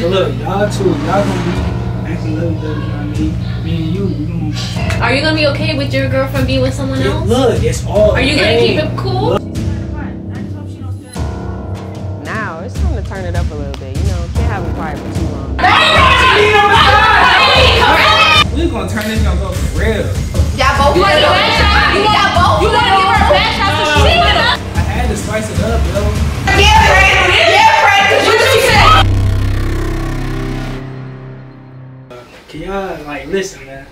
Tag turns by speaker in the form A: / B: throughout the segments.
A: So look, y'all two, y'all gonna be acting lovey dovey, you know what I mean? Me and you, we gonna.
B: Are you gonna be okay with your girlfriend being with someone else?
A: Look, it's all.
B: Are you gonna keep it cool?
C: Now it's time to turn it up a little bit. You know, can't have it quiet for too long.
A: We gonna turn this junk up for real.
D: Y'all both
B: You wanna do bad shot?
D: You y'all both
B: wanna give her a bad shot so she can up?
A: I had to spice it up, yo. Can y'all like listen, man?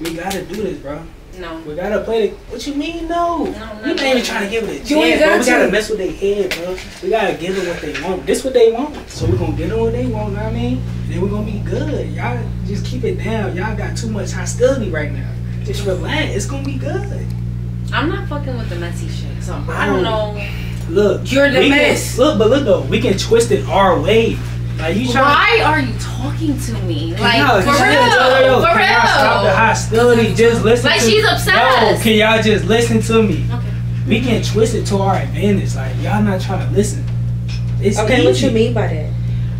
A: We gotta do this, bro.
B: No.
A: We gotta play the. What you mean, no?
B: No,
A: we
B: no,
A: not even trying to give it a chance,
D: You ain't
A: bro.
D: got
A: We gotta
D: to.
A: mess with their head, bro. We gotta give them what they want. This what they want, so we gonna give them what they want. Know what I mean? Then we gonna be good. Y'all just keep it down. Y'all got too much hostility right now. Just relax. It's gonna be good.
B: I'm not fucking with the messy shit, so I don't know.
A: Look,
D: You're the
A: we can-
D: best.
A: look, but look though, we can twist it our way. Like you trying.
B: Why are you talking to me? Like,
A: Y'all,
B: for
A: can
B: real,
A: y'all- yo, yo,
B: for
A: can y'all stop the hostility? Just listen.
B: Like,
A: to
B: she's
A: No,
B: obsessed.
A: can y'all just listen to me?
B: Okay.
A: We can twist it to our advantage. Like y'all not trying to listen. It's
D: Okay, what you mean by that?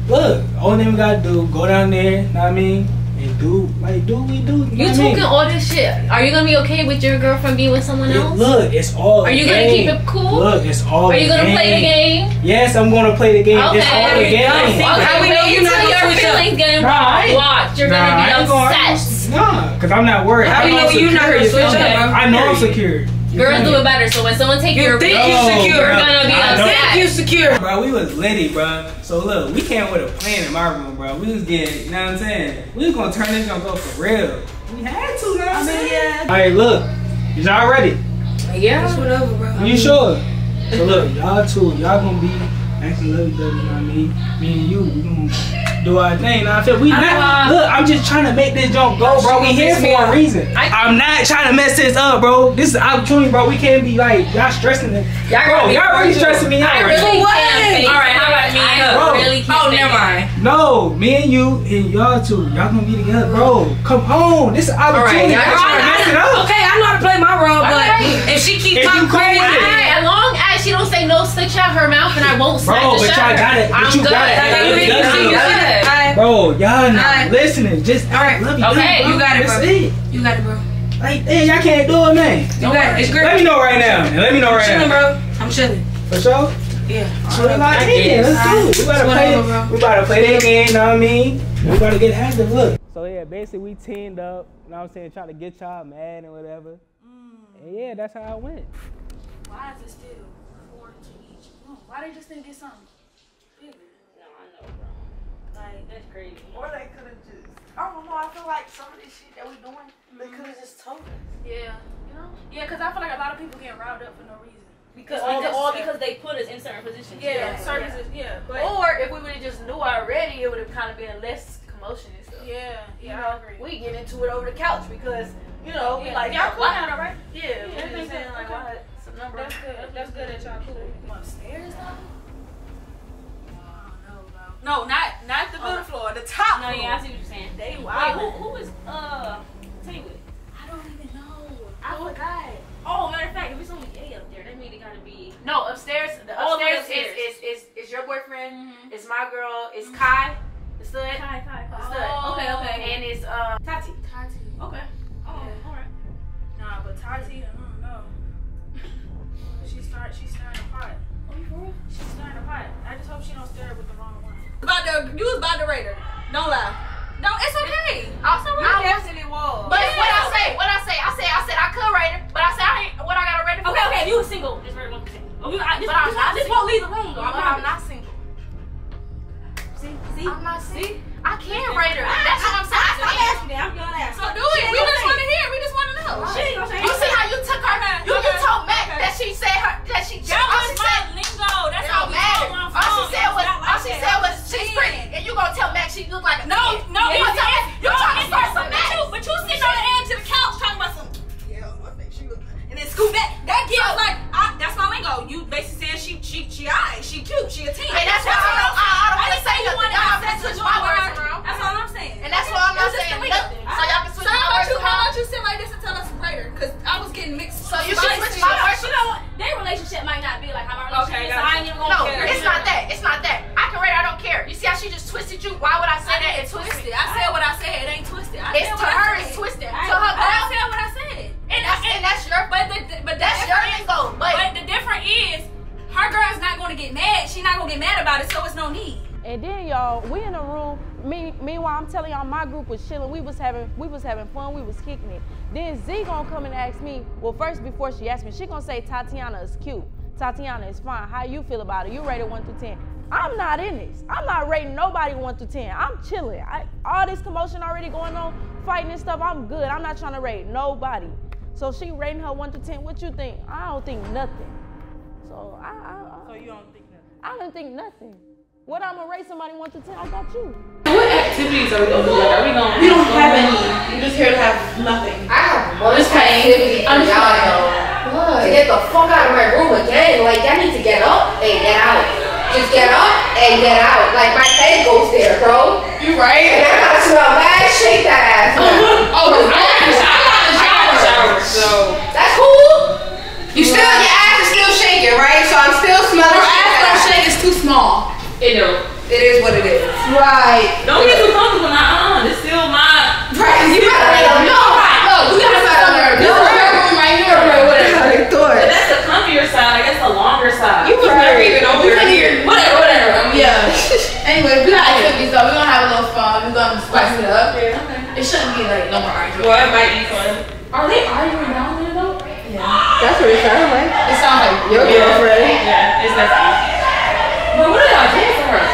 A: Look, all thing we gotta do, go down there. Know what I mean? And do like do what we do. know
B: You
A: what I mean?
B: talking all this shit. Are you gonna be okay with your girlfriend being with someone
A: It-
B: else?
A: Look, it's all.
B: Are you gonna
A: game.
B: keep it cool?
A: Look, it's all.
B: Are you gonna play the game?
A: Yes, I'm gonna play the game.
B: Okay.
A: It's all the game.
B: Okay,
D: How we know you're not gonna switch up?
B: feelings get
A: Nah, I
B: involved.
A: ain't-
B: Watch, you're
A: Nah, I
B: gonna
A: ain't
B: be
A: gonna-
B: obsessed.
A: Nah, cause I'm not worried.
D: How
A: I
D: we
A: know
D: know
A: I'm
D: you not gonna switch up,
A: I know I'm secure. You
B: Girls
A: feel
B: do it better, so when someone take
D: You
B: your
D: think
B: girl,
D: you secure.
B: you're gonna be
A: I
D: Think you secure.
A: Bro, we was litty, bro. So look, we came with a plan in my room, bro. We was getting, you know what I'm saying? We was gonna turn this junk go for real. We had to, you know what I'm saying?
D: yeah.
A: All right, look, y'all ready?
B: Yeah.
D: That's whatever, bro.
A: You sure? So look, y'all two, y'all gonna be acting lovey dovey, you know what I mean? Me and you, we gonna do our thing. Now I feel we
B: I
A: not.
B: uh,
A: Look, I'm just trying to make this jump go, bro. We here
D: gonna piss me
A: for a reason.
B: I-
A: I'm not trying to mess this up, bro. This is opportunity, bro. We can't be like y'all stressing it.
B: Y'all
A: Bro, y'all really stressing me out.
B: I really
A: now.
B: can't fake
D: All
B: right, how about me and her?
A: Bro.
B: really can't
D: Oh, never mind.
A: No, me and you and y'all two, y'all gonna be together, bro. Come on, this is opportunity.
B: y'all
A: y'all trying to mess it up.
D: Okay, I know how to play my role, but
B: Alright.
D: if she keep
A: If
D: talking
A: you cool
D: crazy,
A: with it.
B: Alright, as long as she don't say no stitch out her mouth and I won't
A: Bro,
B: smack the
A: but
B: shot.
A: y'all got it. But
B: I'm
A: you
B: good.
A: got it.
D: I
A: You
D: you.
A: got it.
D: You got
A: Bro, y'all not listening. Just
D: Alright.
A: let me
D: Okay, you got it, bro. You got it, bro.
A: Like, damn, y'all can't do it, man.
D: You got it. It's great.
A: Let me know right now. Let me know
D: I'm
A: right
D: chilling,
A: now.
D: bro. I'm chilling.
A: For sure.
D: Yeah.
A: Twenty nine
B: I
A: ten.
B: guess.
A: Let's do it. We gotta play. We gotta play that game. Know what I mean? We gotta get active. Look. So yeah, basically we teamed up. You know what I'm saying? Trying to get y'all mad and whatever. Mm. And yeah, that's how I went.
E: Why is it still four to each? room? Why they just didn't get something bigger?
B: No, I know, bro.
E: Like,
B: That's crazy.
F: Or they could have just, I don't know, I feel like some of this shit that we're doing, they mm-hmm. could have just told us.
E: yeah, you know? Yeah, because I feel like a lot of people getting riled up for no reason.
B: Because
E: All
B: all, all because they put us in certain positions.
E: Yeah,
F: Yeah.
E: services, yeah. But,
F: Or if we would have just knew already, it would have kind of been less commotion and stuff.
E: yeah,
F: You
E: yeah,
F: know,
E: I agree.
F: we get into it over the couch because, you know, we like,
E: y'all cool
F: why-
E: now, right?
F: Yeah,
E: Yeah,
F: we
E: everything's
F: just saying, like,
E: Okay.
F: why, some number.
E: That's good. That's good that y'all cool. You upstairs, though? I don't know, bro. No, not not the good floor, the top
B: No,
E: floor.
B: yeah, I see what you're saying.
F: They
B: Wait, who, who is, uh, Tae with?
E: I don't even know. I forgot.
B: Oh, matter of fact, if it's only A up there, that means it gotta be.
F: No, upstairs, the
B: All
F: upstairs,
B: upstairs.
F: Is, is, is, is your boyfriend,
E: Mhm.
F: it's my girl, it's Ky, the stud,
B: Ky, Ky,
F: the
B: Ky.
F: stud.
E: Oh.
B: Okay, okay.
F: And it's, uh, Taty.
E: Taty.
B: Okay. Oh,
E: Yeah.
B: alright.
E: Nah, but Taty, start. She stirring a pot.
B: Oh, you for?
E: She's stirring a pot. I just hope she don't stir it with the wrong one.
F: About the, you was about the raider. Don't lie. No, it's okay. I, I definitely was.
D: But what I say, what I say, I said, I said I could rate her, but I said I ain't. What I got to rate her?
B: Okay, okay, if you were single, just very one percent. You, I, this,
D: But I'm
B: this,
D: not
B: this
D: single.
B: won't leave the room though. I
D: But I'm not single.
B: See, see,
D: I'm not
B: see.
D: I can rate her. That's what I'm saying.
B: I'm asking that. I'm gonna ask.
D: So do it. We just want to hear. We just want to know.
B: She ain't gonna say
D: You see how you took her? You you told
B: Mack
D: that she said her that she.
B: That
D: all
B: was
D: she
B: my
D: said.
B: lingo. That's how we
D: matter. All she said was, all she said was she's pretty, and you gonna tell Mack she look like a
B: No,
G: We was having, we was having fun. We was kicking it. Then Z gonna come and ask me. Well, first before she asked me, she gonna say Tatiana is cute. Tatiana is fine. How you feel about it? You rated one through ten. I'm not in this. I'm not rating nobody one through ten. I'm chilling. I, all this commotion already going on, fighting and stuff. I'm good. I'm not trying to rate nobody. So she rating her one to ten. What you think? I don't think nothing. So I, I, I
H: So you don't think that?
G: I don't think nothing. What I'm gonna raise somebody one to ten? I got you.
E: What activities are we gonna do? Like, are we gonna?
H: We don't have any. We're just here to have nothing.
C: I have one activity for y'all though. To get the fuck out of my room again. Like y'all need to get up and get out. Just get up and get out. Like my head goes there, bro.
H: You right?
C: And I gotta smell bad. Shake that ass. now.
H: Oh,
E: I got the shower. The shower. So
C: That's cool. You still your ass is still shaking, right? So I'm still smelling.
H: Her
C: shake
H: ass
C: that
H: don't shake. It's too small.
E: It do.
C: It is what it is. Right.
E: Don't get too comfortable now. Uh, it's still my.
C: Right. You better let them know.
H: Look, we gotta
C: You
H: sit
C: better
H: on there. This
C: them
H: is
C: know.
H: her room right here.
C: I thought.
E: But that's the comfier side. I guess the longer side.
H: You was never even over here.
E: Whatever, whatever. I mean,
H: Yeah. anyway, we got activities though. We're gonna have a little fun. We're gonna spice it up.
E: Yeah, okay.
H: It shouldn't be like no more arguing.
E: Well, it might be fun. Are they arguing down there though? Yeah.
C: That's what it sounds like.
H: It sounds like
C: Your girlfriend.
E: Yeah, it's that. But what are y'all doing for her?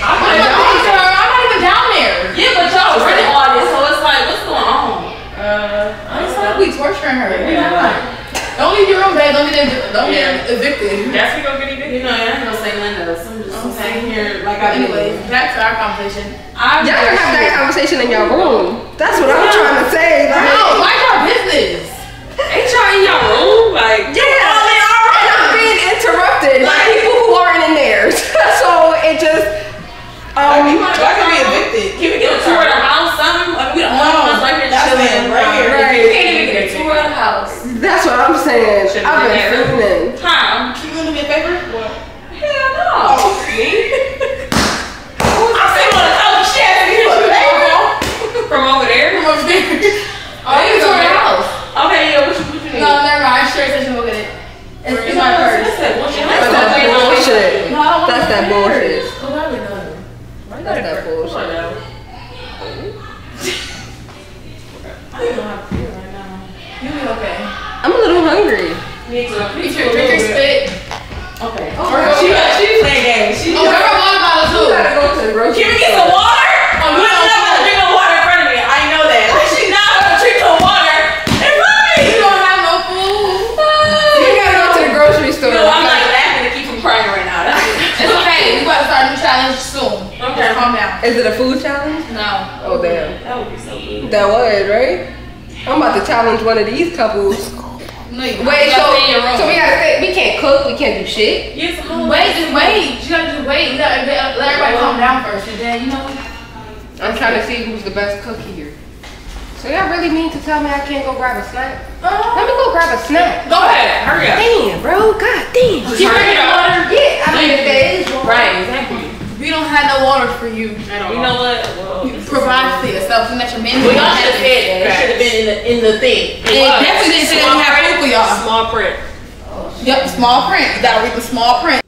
E: I'm
H: I'm
E: not
H: not
E: down
H: talking to her. I'm not even down there.
E: Yeah, but y'all running all this, so it's like, what's going on? Uh,
H: It's like we torturing her. We not. Don't leave your room, babe. Don't get ev- don't get evicted.
E: That's we gonna get evicted. You know, I ain't gonna say Linda. So I'm just sitting here like I
H: back to our conversation.
E: I
C: Y'all can have that conversation in your room. That's what I'm trying to say. Like,
H: No, mind your business.
E: Ain't y'all in your room? Like,
C: Yeah, and I'm being interrupted by people who aren't in theirs. so it just, um,
H: Y'all can be evicted.
E: can we get a tour of the house? Something? Like, we the only
H: No,
E: ones right here chilling.
H: right here.
E: Right. We can't even get a tour of the house.
C: that's what I'm saying.
E: Should've
C: I've
E: been
C: been feeling.
E: Huh?
H: You gonna do me a favor?
E: Hell no. Me? I'm sitting on the couch. Shit. From over there?
H: Come over there.
E: Oh,
H: you
E: you
H: go
E: go
H: to the
E: there?
H: house.
E: Okay, yeah, what you, what you need?
H: No, never mind. Sure, said you go get it. It's, it's my purse.
E: What's that bullshit?
C: That's
E: What's
C: that
E: that
C: bullshit.
H: No, I don't want
C: That's that bullshit.
H: Oh, that would know.
C: That's that
E: Come on
C: bullshit.
E: now. I don't know how to feel right now.
H: You'll be okay.
C: I'm a little hungry.
E: Me too. Me
H: Drink
E: too.
H: your, drink your spit.
E: Okay.
H: Oh,
E: She, she playing games. She
H: Oh, grab a water bottle too.
C: gotta go to the grocery
E: Can we get some water?
H: Calm down.
C: Is it a food challenge?
H: No.
C: Oh damn.
E: That would be so good.
C: That was right. I'm about to challenge one of these couples.
H: No,
C: Wait, so
H: gotta stay in your room.
C: so we gotta stay. We can't cook. We can't do shit.
E: Yes,
H: Wait, just wait. You gotta just wait. You gotta let let everybody calm down first, and then you know.
C: I'm trying to see who's the best cook here. So y'all really mean to tell me I can't go grab a snack? Uh-huh. Let me go grab a snack.
E: Go ahead. Hurry up.
C: Damn, bro. God damn.
H: Keep drinking water.
C: Yeah, I mean if there is one.
E: Right, exactly.
H: We don't have no water for you.
E: You know what? Well,
H: You provide for yourself, and that's your menu.
E: Well, y'all should have said that. It should have been in the in the thing.
H: It definitely didn't say that we have food for y'all.
E: Small print.
H: Yep, small print. You gotta read the small print.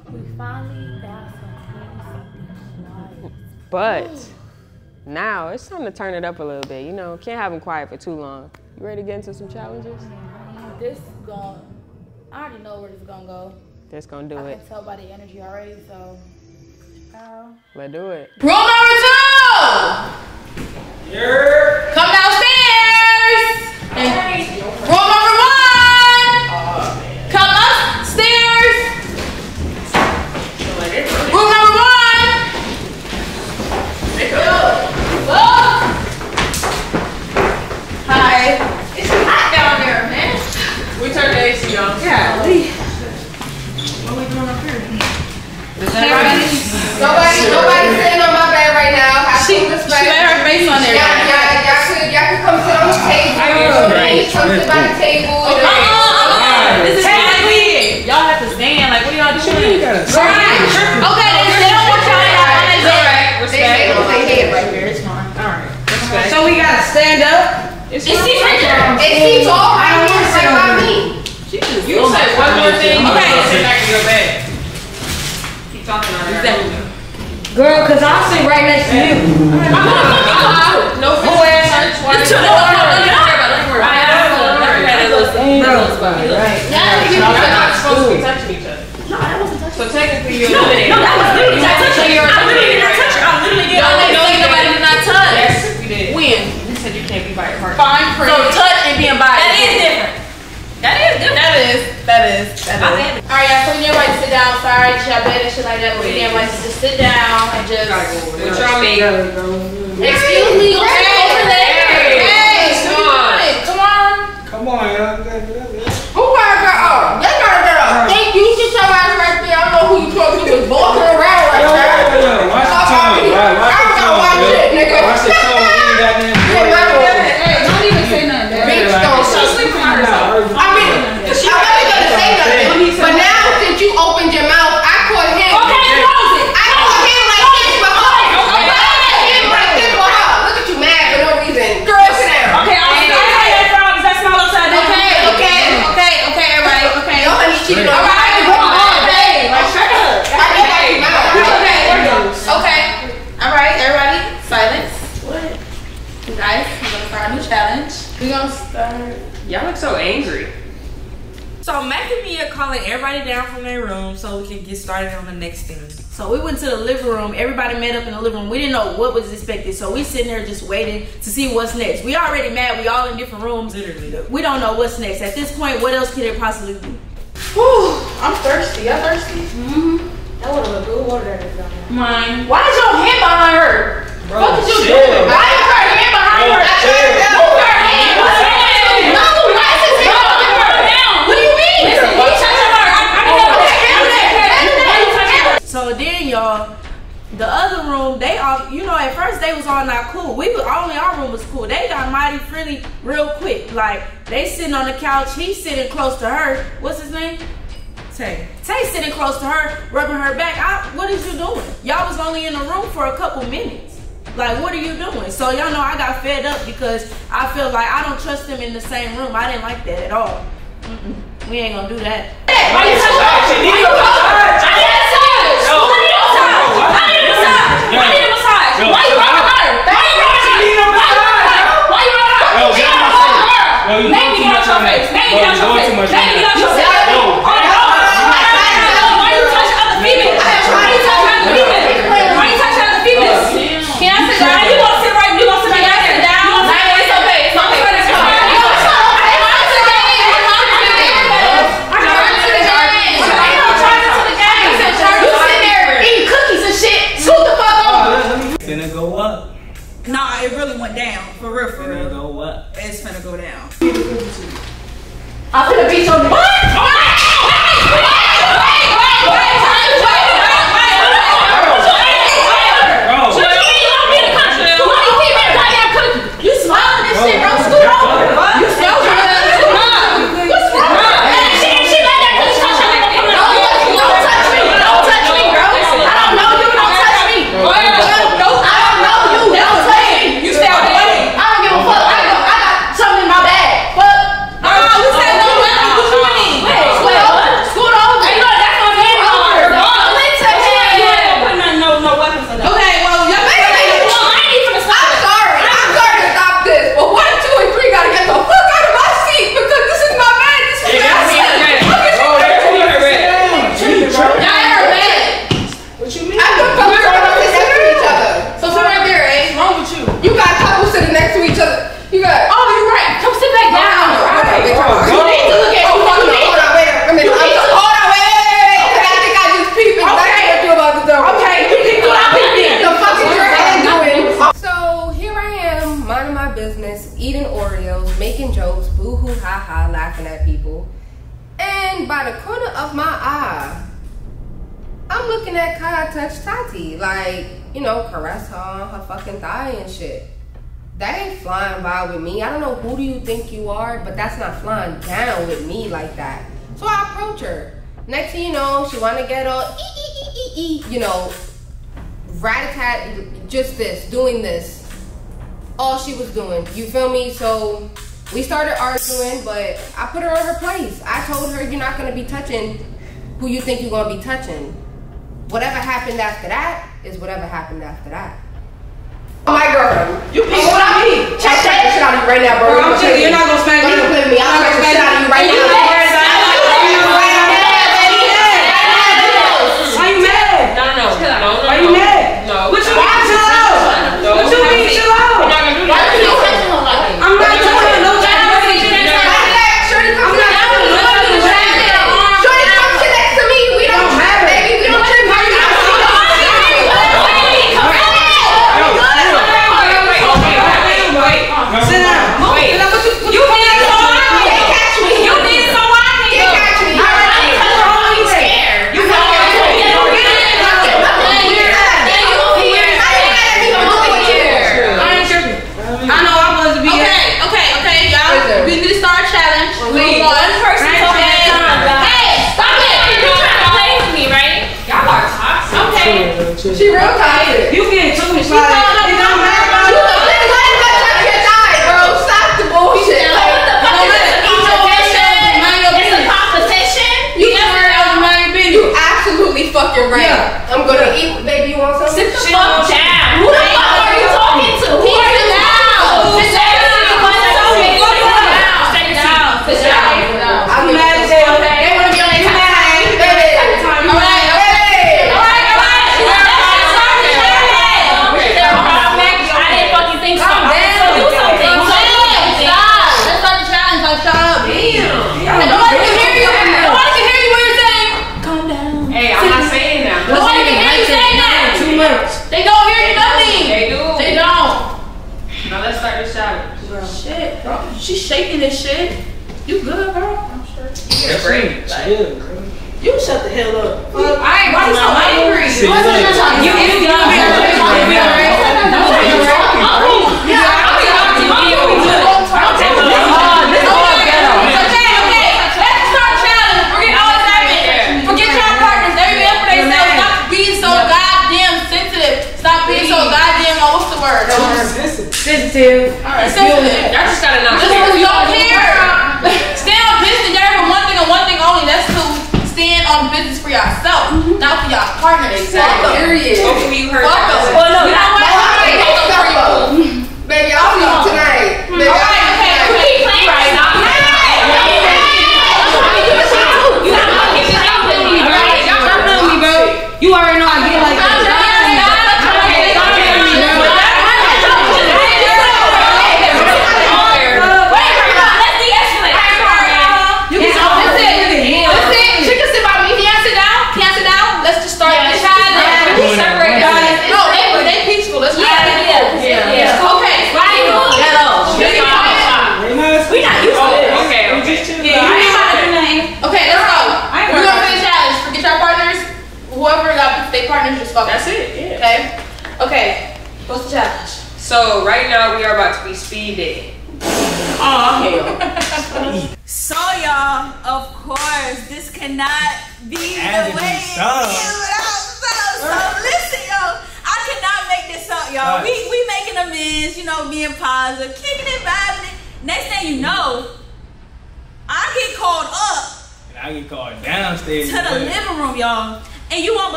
G: But now it's time to turn it up a little bit. You know, can't have them quiet for too long. You ready to get into some challenges?
I: This going, I already know where this is gonna go.
G: That's gonna do
I: I
G: it.
I: can tell by the energy already. So,
G: Let's do it.
H: Rule number two. Come downstairs. And rule number one. Come upstairs. Rule number one. Look. Hi. It's hot down there, man.
E: We turned the AC on.
C: Nobody, nobody sitting on my bed right now. Have
H: She,
C: some
H: she
C: respect.
H: let her face on there.
C: Y'all, y'all, y'all could, y'all could come sit on the table.
A: Oh, uh, uh, uh, right.
C: Come sit by the table.
E: This is crazy. Y'all have to stand. Like, what are y'all doing?
H: Okay, they don't want y'all to have
E: It's alright.
C: They, they
E: Respect.
C: don't say head right there. It's fine.
A: It's
C: It's
A: not
C: Steve
A: my
C: Richard.
A: problem.
C: It's Steve's all
A: I
C: right
A: don't
C: here,
A: wanna
C: right
A: sit
C: by
A: over
C: me.
J: You oh, said one more thing.
A: Okay.
J: Okay. Sit back in your bed. Keep talking on that.
H: Girl, cause I'll sit right next to you.
J: No full ass search warrant.
H: It's too-
J: No, no, no, no, don't worry about it, don't worry about it. I have a- I had a little-
C: Yeah, you
J: Y'all
C: can
J: are not supposed to be touching each other.
H: No, that wasn't touching.
J: So technically you're eliminated.
H: No, that was literally not touching. I literally did not
J: eliminated.
H: touch her. I literally did.
J: Y'all ain't saying
H: nobody did not touch.
J: Yes, you did.
H: When?
J: You said you can't be by your partner.
H: Fine print. So touch and being by.
K: That is different. That is different.
J: That is, that is, that
K: I
J: is.
K: had it.
G: Alright, y'all, so we need everybody to sit down. Sorry, y'all bed and shit like that, but we need everybody to just sit down and just.
J: What y'all mean?
G: Excuse me,
J: on,
A: y'all. You gotta get up, yeah.
C: Who gotta get up? Oh, they gotta get up. Thank you. Your ass right there. I don't know who you talking to was walking around like
A: yo,
C: that.
A: yo, yo, watch the tone, right? Watch the
C: I don't
A: tone,
C: watch
A: yo.
C: it, nigga.
A: Watch the tone. You ain't got nothing to do
C: Get
A: with
C: right
A: it.
C: over.
H: Hey, don't even say nothing.
A: Yeah,
C: Bitch,
A: like,
C: don't.
A: it's just sleeping on herself.
C: I mean, I wasn't gonna say nothing, but now since you opened your mouth, I caught him.
H: Okay, close it.
C: I caught him like this with her. I caught him like this with her. Look at you mad for no reason. Girl, sit down.
H: Okay, I'm sorry. That frog is that small upside down.
C: Okay, okay, okay, okay, everybody, okay. Your honey cheated on
H: All
C: me.
H: right, come on, babe. Like, shut up.
C: I know why you mad.
H: Okay,
C: Okay.
H: All right, everybody, silence. What? You guys, we're gonna start a new challenge.
G: We gonna start.
J: Y'all look so angry.
K: So Mack and me are calling everybody down from their room so we can get started on the next thing.
G: So we went to the living room. Everybody met up in the living room. We didn't know what was expected, so we sitting there just waiting to see what's next. We already mad. We all in different rooms.
K: Literally.
G: We don't know what's next. At this point, what else could it possibly be?
H: Whew, I'm thirsty. Y'all thirsty? Mm-hmm.
G: That would have been good water that is down there.
H: Mine. Why is your hand behind her?
A: Bro,
H: What did you
A: chill.
H: do? Why is her hand behind
A: Bro,
H: her?
A: chill.
H: Move her hand. What's her hand?
C: No, why is his hand
H: Move her down. What do you mean? Listen, he touching her. I, I can
C: Okay, handle that, handle that.
H: Why you touching her?
G: So then, y'all, the other room, they all, you know, at first they was all not cool. We was only our room was cool. They got mighty friendly real quick. Like they sitting on the couch, he sitting close to her. What's his name?
K: Tae.
G: Tae sitting close to her, rubbing her back. I, what is you doing? Y'all was only in the room for a couple minutes. Like, what are you doing? So y'all know I got fed up because I feel like I don't trust them in the same room. I didn't like that at all. Mm-mm. We ain't gonna do that.
H: Why you touching her?
A: She
H: Why
A: need
H: you
A: a massage.
H: I need a massage.
A: Yo.
H: I need a massage. I need a massage.
A: Yo.
H: I need a massage.
A: Yo.
H: Why you rubbing her? Why you rubbing her?
A: need a
H: Why you her? Why you rubbing her?
A: Yo, get out my
H: rub her.
A: Yo, you
H: Make
A: doing
H: me get out your face. Make me get out
A: you
H: your face.
A: too much
H: Make me get out your face.
C: I'm finna beat arguing, but I put her on her place. I told her you're not gonna be touching who you think you're gonna be touching. Whatever happened after that is whatever happened after that. Oh my girl,
E: you piece what I mean.
C: Check, check the shit out of you right now, bro.
E: bro you're, you're not gonna spank me. You're
I: not gonna
C: spank me. I'm
H: gonna spank you right
I: now.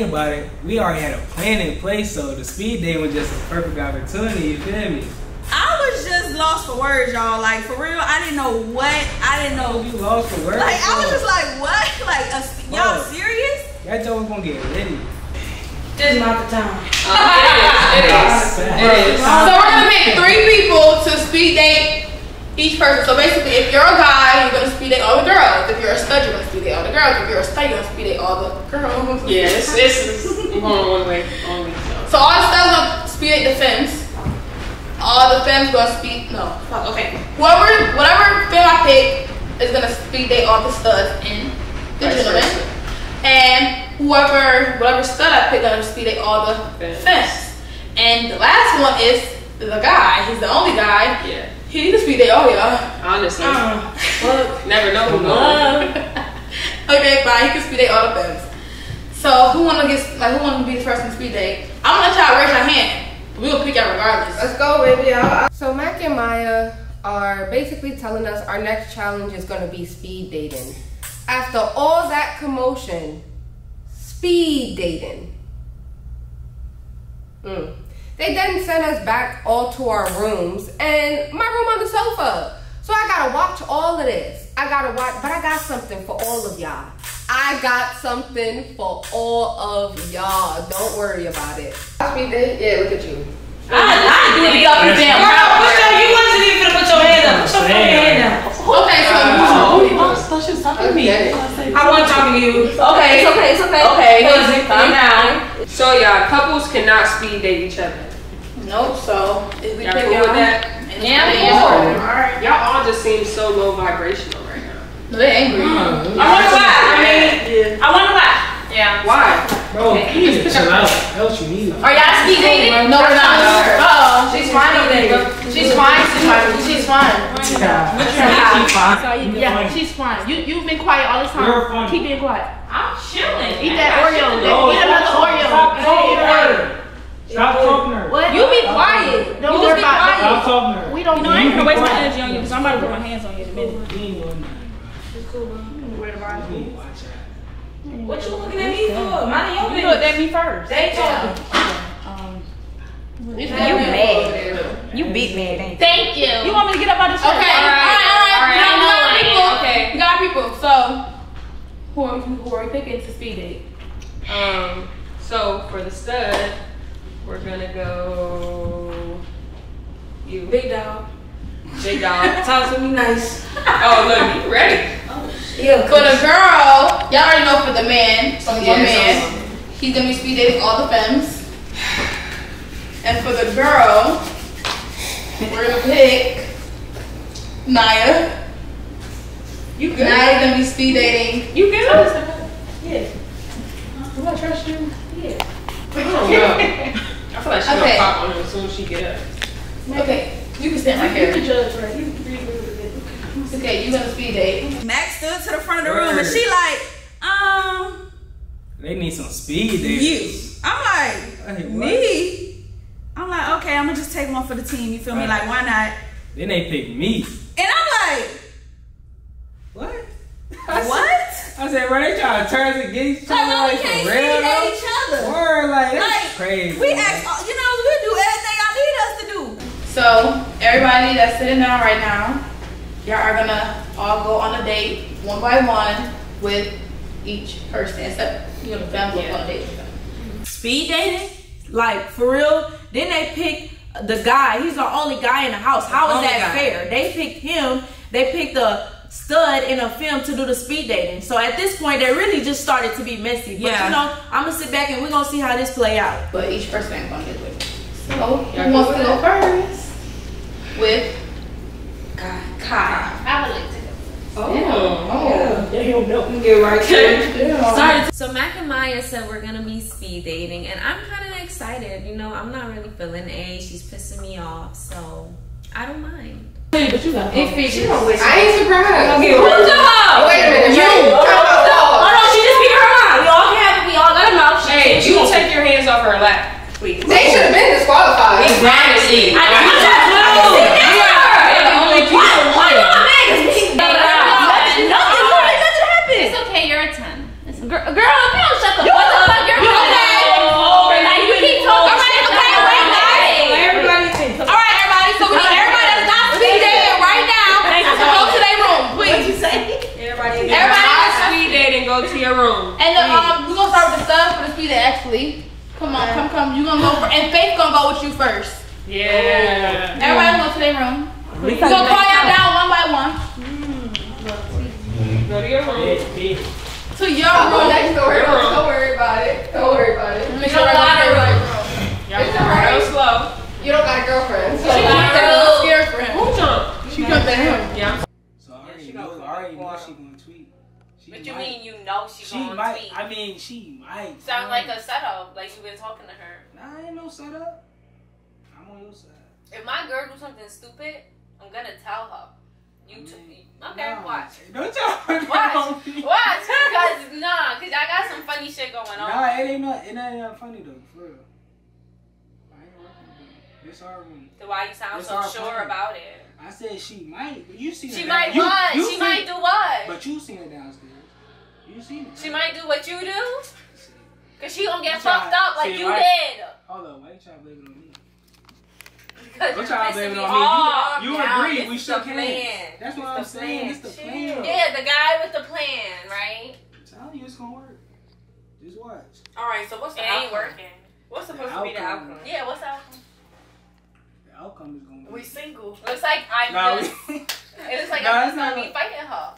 A: think about it, we already had a plan in place, so the speed day was just a perfect opportunity. You feel me?
L: I was just lost for words, y'all. Like for real, I didn't know what. I didn't know.
A: You lost for words.
L: Like I was just like, what? Like y'all serious?
A: That joke was gonna get ready.
E: This is not the time.
I: Uh, it is. It is. It is.
H: So we're gonna make three people to speed date each person. So basically, if you're a guy, you're gonna speed date all the girls. If you're a stud, you're gonna speed date all the girls. If you're a stud, you're gonna speed date all the girls.
I: Yeah, this is going one way only. So.
H: so all the studs gonna speed date the femmes. All the femmes gonna speed no. Fuck, okay. Whoever whatever femme I pick is gonna speed date all the studs and the
I: right,
H: gentlemen.
I: Sure.
H: And whoever whatever stud I pick gonna speed date all the
I: femmes.
H: And the last one is the guy. He's the only guy.
I: Yeah
H: he need to speed date, all y'all.
I: Honestly. Ah.
H: Uh, well,
I: never know who
H: okay, fine. He can speed date all of. So who wanna get like who wanna be the first in speed date? I'm gonna let y'all raise your hand. We will pick out regardless.
C: Let's go, baby. So Mack and Mia are basically telling us our next challenge is gonna be speed dating. After all that commotion, speed dating. Mm. They then sent us back all to our rooms and my room on the sofa. So I gotta watch all of this. I gotta watch, but I got something for all of y'all. I got something for all of y'all. Don't worry about it. Speed date? Yeah, look at you.
H: I, I do it up and down.
D: Girl, put your, you wasn't even gonna put your hand up. Put your fucking hand up.
H: Okay, so oh,
C: Okay.
D: I wasn't talking to you.
G: Okay, it's okay, it's okay.
D: Okay,
G: Cousin,
D: calm down.
J: So y'all, couples cannot speed date each other.
H: Nope. So if we
J: Y'all
H: pick
J: cool with that?
H: and
D: Yeah,
H: cool.
D: cool.
H: Alright.
J: Y'all all just seem so low vibrational right now.
H: No, they angry. Hmm.
D: I wonder why. I mean, I wonder why. Yeah.
J: Why?
A: Oh, Bro, please chill out. That's what you need.
G: Are y'all speed dating?
H: No, we're not. Uh-oh.
G: She's fine over there.
H: She's fine. She's fine. She's fine.
A: Yeah,
H: she's fine. You you've been quiet all this
A: You're
H: time. Keep being quiet.
D: I'm chilling.
H: Eat that Oreo. Eat another Oreo.
A: Stop talking to her. Stop talking to her.
H: What? You be quiet. Don't
G: You
H: worry
G: just be
H: about
A: Stop talking to her.
H: We don't
D: You know, I ain't gonna waste my energy on you because I'm about to put my hands on you in a minute.
A: You ain't doing that. You need to watch out.
D: What you looking at me for? Mind your
H: You looked at me first.
D: They talking.
H: You
G: mad.
H: You beat me, ain't
G: Thank you.
H: You want me to get up out of the chair? Okay. All
J: Alright,
H: right. All right.
J: alright,
H: got- we got
J: I know
H: people.
J: Okay.
H: We got people. So, who are who are we picking to speed date?
J: Um, so for the stud, we're gonna go you.
D: Big dog.
J: Big dog.
D: Talk to me nice.
J: Oh look, you ready.
D: Yeah.
H: For the girl, y'all already know for the man, so one
J: Yeah,
H: man, he's gonna be speed dating all the femmes. And for the girl, we're gonna pick Nyah.
J: You good?
H: Nyah's gonna be speed dating.
J: You good?
D: Yeah.
H: Do I trust you?
J: I don't know. I feel like she's
H: Okay.
J: gonna pop on him as soon as she get up.
H: Okay, you can stand right
D: You can judge, right? You can read it.
H: Okay, you gonna speed date.
M: Max stood to the front of the room and she like, um,
A: They need some speed there.
M: you. I'm like,
A: Hey,
M: me? I'm like, okay, I'm gonna just take one for the team. You feel me? Like, why not?
A: Then they pick me.
M: And I'm like,
A: What?
M: what?
A: I said, bro, they trying to turn us against each other
M: Like,
A: like
M: we
A: for
M: can't
A: real
M: speed
A: though?
M: date each other.
A: Word, like, that's
M: Like,
A: crazy.
M: We
A: man.
M: act, uh, you know, we do everything y'all need us to do.
H: So everybody that's sitting down right now, y'all are gonna all go on a date one by one with each person. Except you know the family go on a date with them.
G: Speed dating? Like, for real? Then they pick the guy. He's the only guy in the house. How is
M: Only
G: that
M: guy.
G: fair? They picked him. They picked a stud in a film to do the speed dating. So at this point, they really just started to be messy. But
M: Yeah.
G: you know, I'm gonna sit back and we're gonna see how this play out.
H: But each person ain't gonna get with it. So oh,
J: Y'all
H: who wants to go first? With
M: Ky.
B: I would like to go.
J: Oh. oh.
D: Damn, milk me get right there.
G: Sorry.
I: So Mack and Mia said we're gonna be speed dating, and I'm kind of excited. You know, I'm not really feeling A. She's pissing me off, so I don't mind.
D: But you got
H: it fits.
C: I ain't surprised.
D: Who's the hoe?
C: Wait a minute.
D: You.
C: You.
D: Oh
C: Talk about
D: no, she just speaking her mind. We all can have it. We all let her know. She,
J: Hey,
D: she
J: you
D: wants
J: take your hands off her lap, please.
C: They should have been disqualified.
J: Exactly.
D: I know. They're the only people. I just know.
J: They're the only people.
D: Why you my man is me?
B: It's okay, you're a 10. It's
H: Girl, girl, if you don't shut the
D: You
H: fuck up,
D: fuck-
H: you're
D: you
H: okay.
D: okay.
H: Like, you keep talking. All right, okay, wait, guys.
D: Everybody think.
H: All right, everybody. So we need everybody that's not speed dating right now to go to their room, please.
J: Everybody,
H: Everybody that's
J: speed date and go to your room.
H: And the, um, we're gonna start with the stuff for the speed. Actually, come on, come, come. You gonna go for, and Faith gonna go with you first.
J: Yeah.
H: Everybody go to their room. We gonna call y'all down one by one
J: Go to your room.
A: Bitch, bitch.
H: to your
C: I'll
H: room.
C: next door. Don't, don't worry about it. Don't worry about it.
H: Make sure everybody in their room.
J: Y'all
C: It's
J: go
C: alright.
J: real slow.
C: You don't got a girlfriend. So
H: She jumped at him. I'm scared for him.
J: Who jump?
H: She jumped at him.
J: Yeah.
A: So I already know, I already know she gonna tweet. She
I: What you
A: might-
I: mean you know she,
A: She
I: gonna
A: might.
I: tweet?
A: I mean, she might.
I: Sounds like a setup, like you've been talking to her.
A: Nah, I ain't no setup. I'm on your side.
I: If my girl do something stupid, I'm gonna tell her.
B: You took me. Okay, watch.
A: Don't y'all
B: Watch. Watch. Cause nah, cause I got some funny shit going on.
A: Nah, it ain't not. It ain't not funny though. For real. I ain't working with it. This our room.
B: So why you sound
A: It's
B: so sure
A: plan.
B: about it?
A: I said she might, but you seen
B: She
A: her
B: might
A: down- you-
B: what?
A: you
B: She might do what?
A: But you seen it downstairs. You seen it.
B: She might do what you do. Cause she gonna get
A: try-
B: fucked up like
A: see,
B: you
A: right?
B: did.
A: Hold on, why you trying to blame it on me?
B: Because
A: Don't
B: you're
A: try to blame it on me. You-
B: off.
A: You,
B: now.
A: agree? We
B: the
A: shook
B: plan.
A: hands. That's what I'm saying.
B: plan.
A: It's the plan.
B: Yeah, the guy with the plan, right?
A: I'm telling you, it's gonna work. Just watch.
K: All right, so what's the
B: It
K: the
B: ain't working.
K: What's supposed to be the
A: Outcome.
K: outcome?
B: Yeah, what's the outcome?
A: The outcome is gonna be.
K: We single.
B: Looks like I'm
A: Nah,
B: just. It looks like
A: Nah,
B: I'm just gonna
A: not-
B: be fighting her.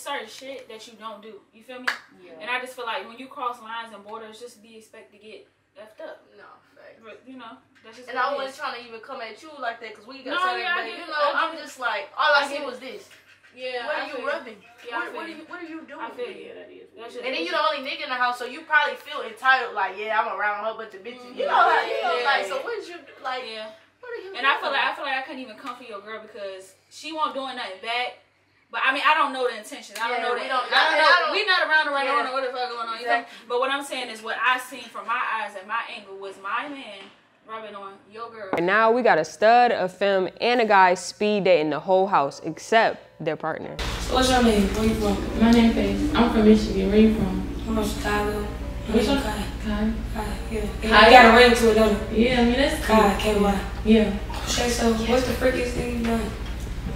E: Certain shit that you don't do. You feel me?
B: Yeah.
E: And I just feel like when you cross lines and borders, just be expect to get effed up.
C: No, facts.
E: But you know, that's just
C: And I wasn't trying to even come at you like that because we got
E: No,
C: something,
E: yeah,
C: but you know, I'm just like, all I,
E: I
C: see was this.
E: Yeah,
C: what
E: I
C: are you rubbing?
E: Yeah,
C: what, what are
E: you.
C: What are you doing?
E: I feel.
K: Yeah, that is.
E: That's
C: And then you're the only nigga in the house, so you probably feel entitled, like, yeah, I'm around a whole bunch of bitches. Mm-hmm. You know how you know,
E: Yeah.
C: like, so what did you do? Like,
E: Yeah.
C: what are you?
E: And I feel like I feel like I couldn't even come for your girl because she won't doing nothing back. But I mean, I don't know the intention. I don't
C: Yeah,
E: know
C: we don't-
E: I don't know.
C: I don't-
E: we not around around. I
C: Yeah.
E: don't know what the fuck going on. You
C: Exactly.
E: know? But what I'm saying is what I seen from my eyes and my angle was my man rubbing on your girl.
J: And now we got a stud, a femme, and a guy speed dating the whole house except their partner.
D: What's your name? Where you from?
H: My name Faith. I'm from Michigan. Where you from?
D: I'm from Chicago.
H: Which one?
D: Ky.
H: Ky.
D: Ky, yeah.
H: Ky.
D: You got a ring to it, don't you?
H: Yeah, I mean that's cool.
D: Ky, K-Y.
H: Yeah.
D: Okay, so what's the freakiest thing you've done?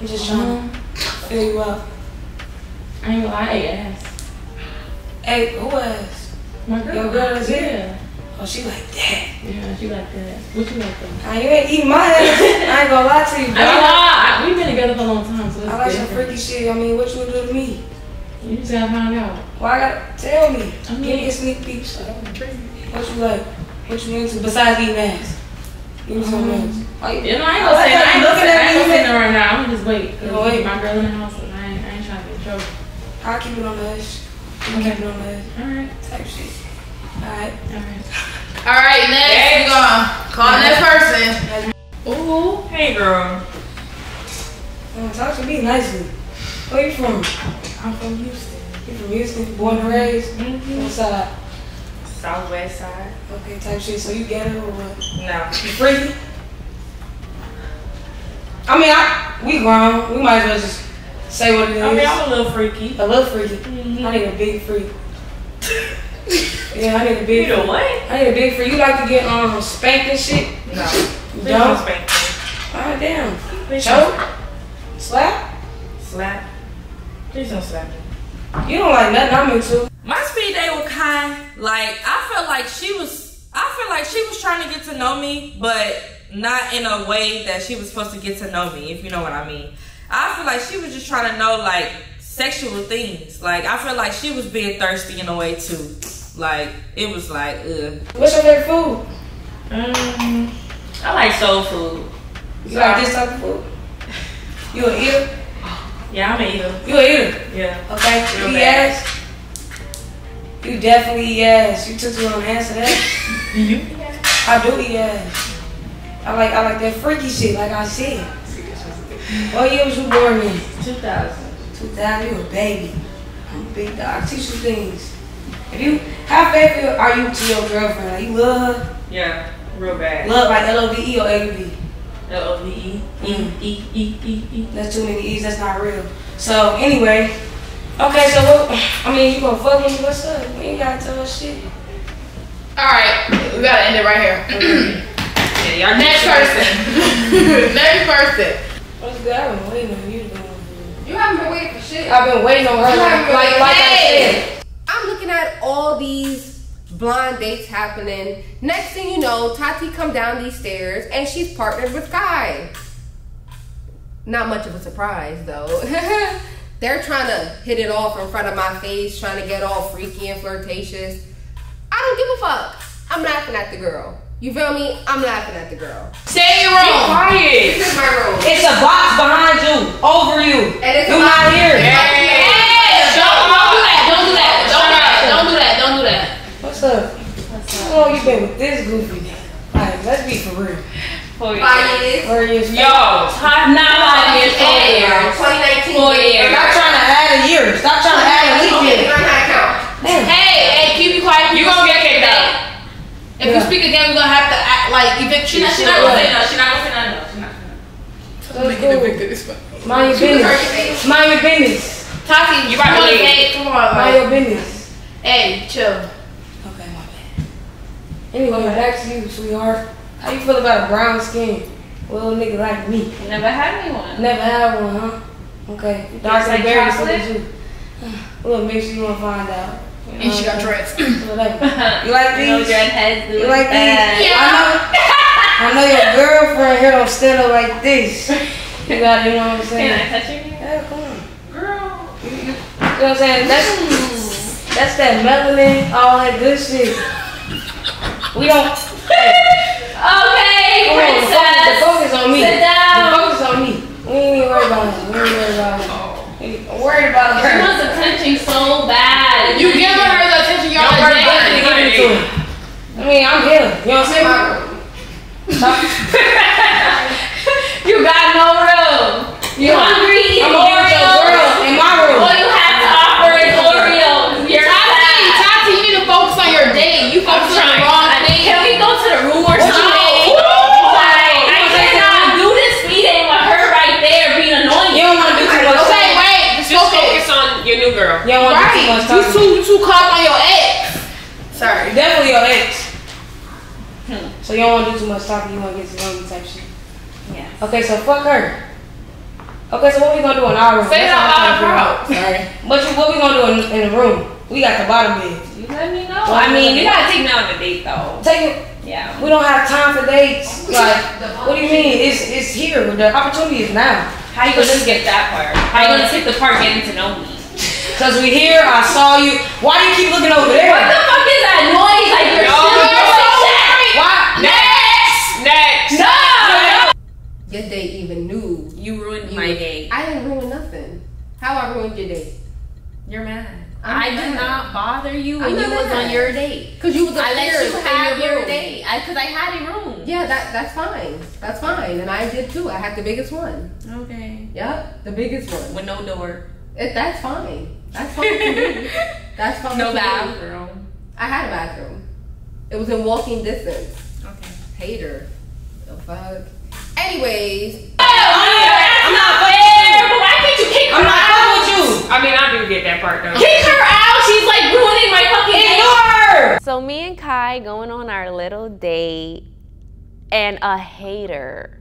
D: I'm just um, trying to you out.
H: I ain't gonna lie, I ate ass.
D: Hey, who asked?
H: My girl.
D: Your girl is here?
H: Yeah.
D: Oh, she like that.
H: Yeah, she like that. What you like though?
D: You ain't eating my ass. I ain't gonna lie to you,
H: I mean, I, we've been together for a long time, so it's
D: I like some freaky shit. I mean, what you would do to me?
H: You just gotta find out.
D: Well, I gotta tell me.
H: I mean-
D: Give me a sneak peek. So. What you like? What you into besides eating ass? Give me something else. Why you-
H: You know, I ain't gonna say, I
D: you
H: ain't gonna
D: looking
H: say,
D: at
H: I ain't
D: me,
H: gonna say
D: man.
H: right now. I'm just wait. Cause
D: No, wait.
H: my girl in the house, and I ain't, I ain't trying to get in trouble.
D: I'll keep it on the hush. I'll keep it on the hush.
H: Alright,
D: Type shit. Alright.
H: alright.
K: All right, next we gonna call that person.
H: Ooh.
K: Hey, girl.
D: Uh, talk to me nicely. Where you from? I'm from Houston. You from Houston? Born and raised?
K: Mm-hmm.
D: What side?
K: Southwest side.
D: Okay, type shit. So you get it or what?
K: No.
D: You freaky? I mean, I we grown. We might as well just say what it is.
K: I mean, I'm a little freaky.
D: a little freaky.
K: Mm-hmm.
D: I need a big freak. yeah, I need a big
K: You know what?
D: I need a big freak. You like to get um spanked and shit?
K: No.
D: You
K: don't
D: don't?
K: spank me.
D: Ah, damn.
K: Please
D: Choke? Slap?
K: Slap. Please don't slap me.
D: You don't like nothing I'm into.
K: My speed date with Ky, like I felt like she was, I feel like she was trying to get to know me, but not in a way that she was supposed to get to know me, if you know what I mean. I feel like she was just trying to know like sexual things. Like I feel like she was being thirsty in a way too. Like it was like, ugh.
D: What's your favorite food?
K: Um, I like soul food.
D: You like this type of food? You a eater?
K: Yeah, I'm a eater.
D: You a eater?
K: Yeah.
D: Okay.
K: Real
D: You
K: bad.
D: ass? You definitely yes. You took too long to answer that.
K: You?
D: I do eat ass. I like I like that freaky shit, like I said. What year was you born in?
K: 2000.
D: 2000, you a baby. I'm a big dog. I teach you things. If you, how faithful are you to your girlfriend? Like you love her?
K: Yeah, real bad.
D: Love like L-O-V-E or A-U-V?
K: L O V E E E E E E.
D: That's too many E's, that's not real. So anyway, okay, so what, I mean, you gonna fuck with me, what's up? We ain't gotta tell us shit.
K: All right, we gotta end it right here. yeah, y'all next person. next person.
D: What's good? I've been waiting on you to go.
C: You haven't been waiting for shit.
D: I've been waiting on her,
C: You
D: like,
C: been
D: like, like I said.
C: I'm looking at all these blind dates happening. Next thing you know, Taty come down these stairs and she's partnered with Guy. Not much of a surprise though. They're trying to hit it off in front of my face, trying to get all freaky and flirtatious. I don't give a fuck. I'm laughing at the girl. You feel me? I'm laughing at the girl.
K: Stay in your room. Quiet.
C: This is my room.
D: It's a box behind you, over you.
C: And it's
D: you not here.
H: Hey, don't, don't do that. Don't do that. Don't do that. Don't do that. Don't do that.
D: What's up? How long you been with this goofy? Like, let's be for real.
I: Four
C: Five
I: years.
C: years.
D: Four years.
I: Yo, not five years. Four years.
C: 2019.
I: Four years.
D: Stop trying to add a year. Stop trying to add a leap
C: Okay, learn how to count.
I: Hey, hey, keep me quiet.
J: You gonna get kicked out.
I: If you speak again, we're gonna have to act like evict you.
N: not, not gonna say no. She not gonna say. No. She not.
D: That's cool. Mind your business. Mind your business.
I: Taty,
J: You about to
I: come on, Come on,
D: Mind
I: like,
D: your business.
I: hey, chill.
D: Okay. Anyway, back to you, sweetheart. How you feel about a brown skin? Little nigga like me.
I: Never had anyone.
D: Never had one, huh? Okay. Dark
I: like
D: and berry
I: chocolate?
D: so you. Well, make sure you wanna find out. You
I: And she got dreads.
D: Whatever. You like
I: No
D: these?
I: dreadheads do
D: You like
I: that.
D: these? I know. I know your girlfriend here don't stand up like this. You got, you know what I'm saying?
I: Can I touch your hair?
D: Yeah, come on. Girl. You, you, you know what I'm saying? That's, that's that melanin, all that good shit. We don't.
I: Okay,
D: Come on, the focus,
I: princess.
D: on me.
I: Sit down.
D: The focus on me. We ain't even worried about her. We ain't worried about her. Oh. We worried about
I: She
D: her.
I: wants attention so bad.
H: You giving her the attention y'all
D: worry it. To her. I mean, I'm here. You know what I'm saying?
I: You got no room. You hungry?
D: I'm here
I: You
D: don't want to do too much
H: Right. You
D: talking.
H: too, you too caught on your ex. Sorry.
D: Definitely your ex. Hmm. So you don't want to do too much talking. You want to get to know me type shit.
I: Yes.
D: Okay, so fuck her. Okay, so what we gonna do in our room?
H: Say it
D: That's
H: out loud,
D: trying to figure out. Sorry. What you, what we gonna do in, in the room? We got the bottom bed.
I: You let me know. Well, I mean, you gotta take me on a date though.
D: Take it.
I: Yeah.
D: We don't have time for dates. Like, what do you mean? It's it's here. The opportunity is now.
I: How you gonna get that part? How you gonna skip the part getting to know me?
D: Cause we here. I saw you. Why do you keep looking over there?
I: What the fuck is that noise? Like you're
J: No,
I: still
J: no.
I: doing
D: Why?
J: Next! Next!
I: No!
C: Your date even knew.
I: You ruined
C: You-
I: my date.
C: I didn't ruin nothing. How I ruined your date?
I: You're mad.
C: I'm
I: I
C: mad.
I: did not bother you
C: I'm
I: when you was on your date.
C: Cause you was
I: I let
C: upstairs
I: you
C: in
I: have
C: your
I: your date. I cause I had a room.
C: Yeah, that that's fine. That's fine, and I did too. I had the biggest one.
I: Okay.
C: Yep, the biggest one.
I: With no door.
C: It, that's fine. That's fine for me. That's fine.
I: No
C: for me.
I: bathroom.
C: I had a bathroom. It was in walking distance.
I: Okay.
C: Hater. The fuck. Anyways, oh,
I: I'm not fair, but why can't you kick her
D: I'm not
I: out?
D: fucking with you.
J: I mean, I do get that part though.
I: Kick her out. She's like ruining my fucking date.
D: Ignore.
O: So me and Ky going on our little date, and a hater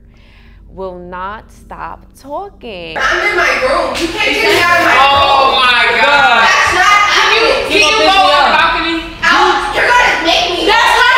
O: will not stop talking.
C: I'm in my room. You can't get me out of my
J: Oh my god.
C: That's not
J: Can you, can you
D: gonna
J: go on the balcony?
C: out. You're gonna make me.
I: That's her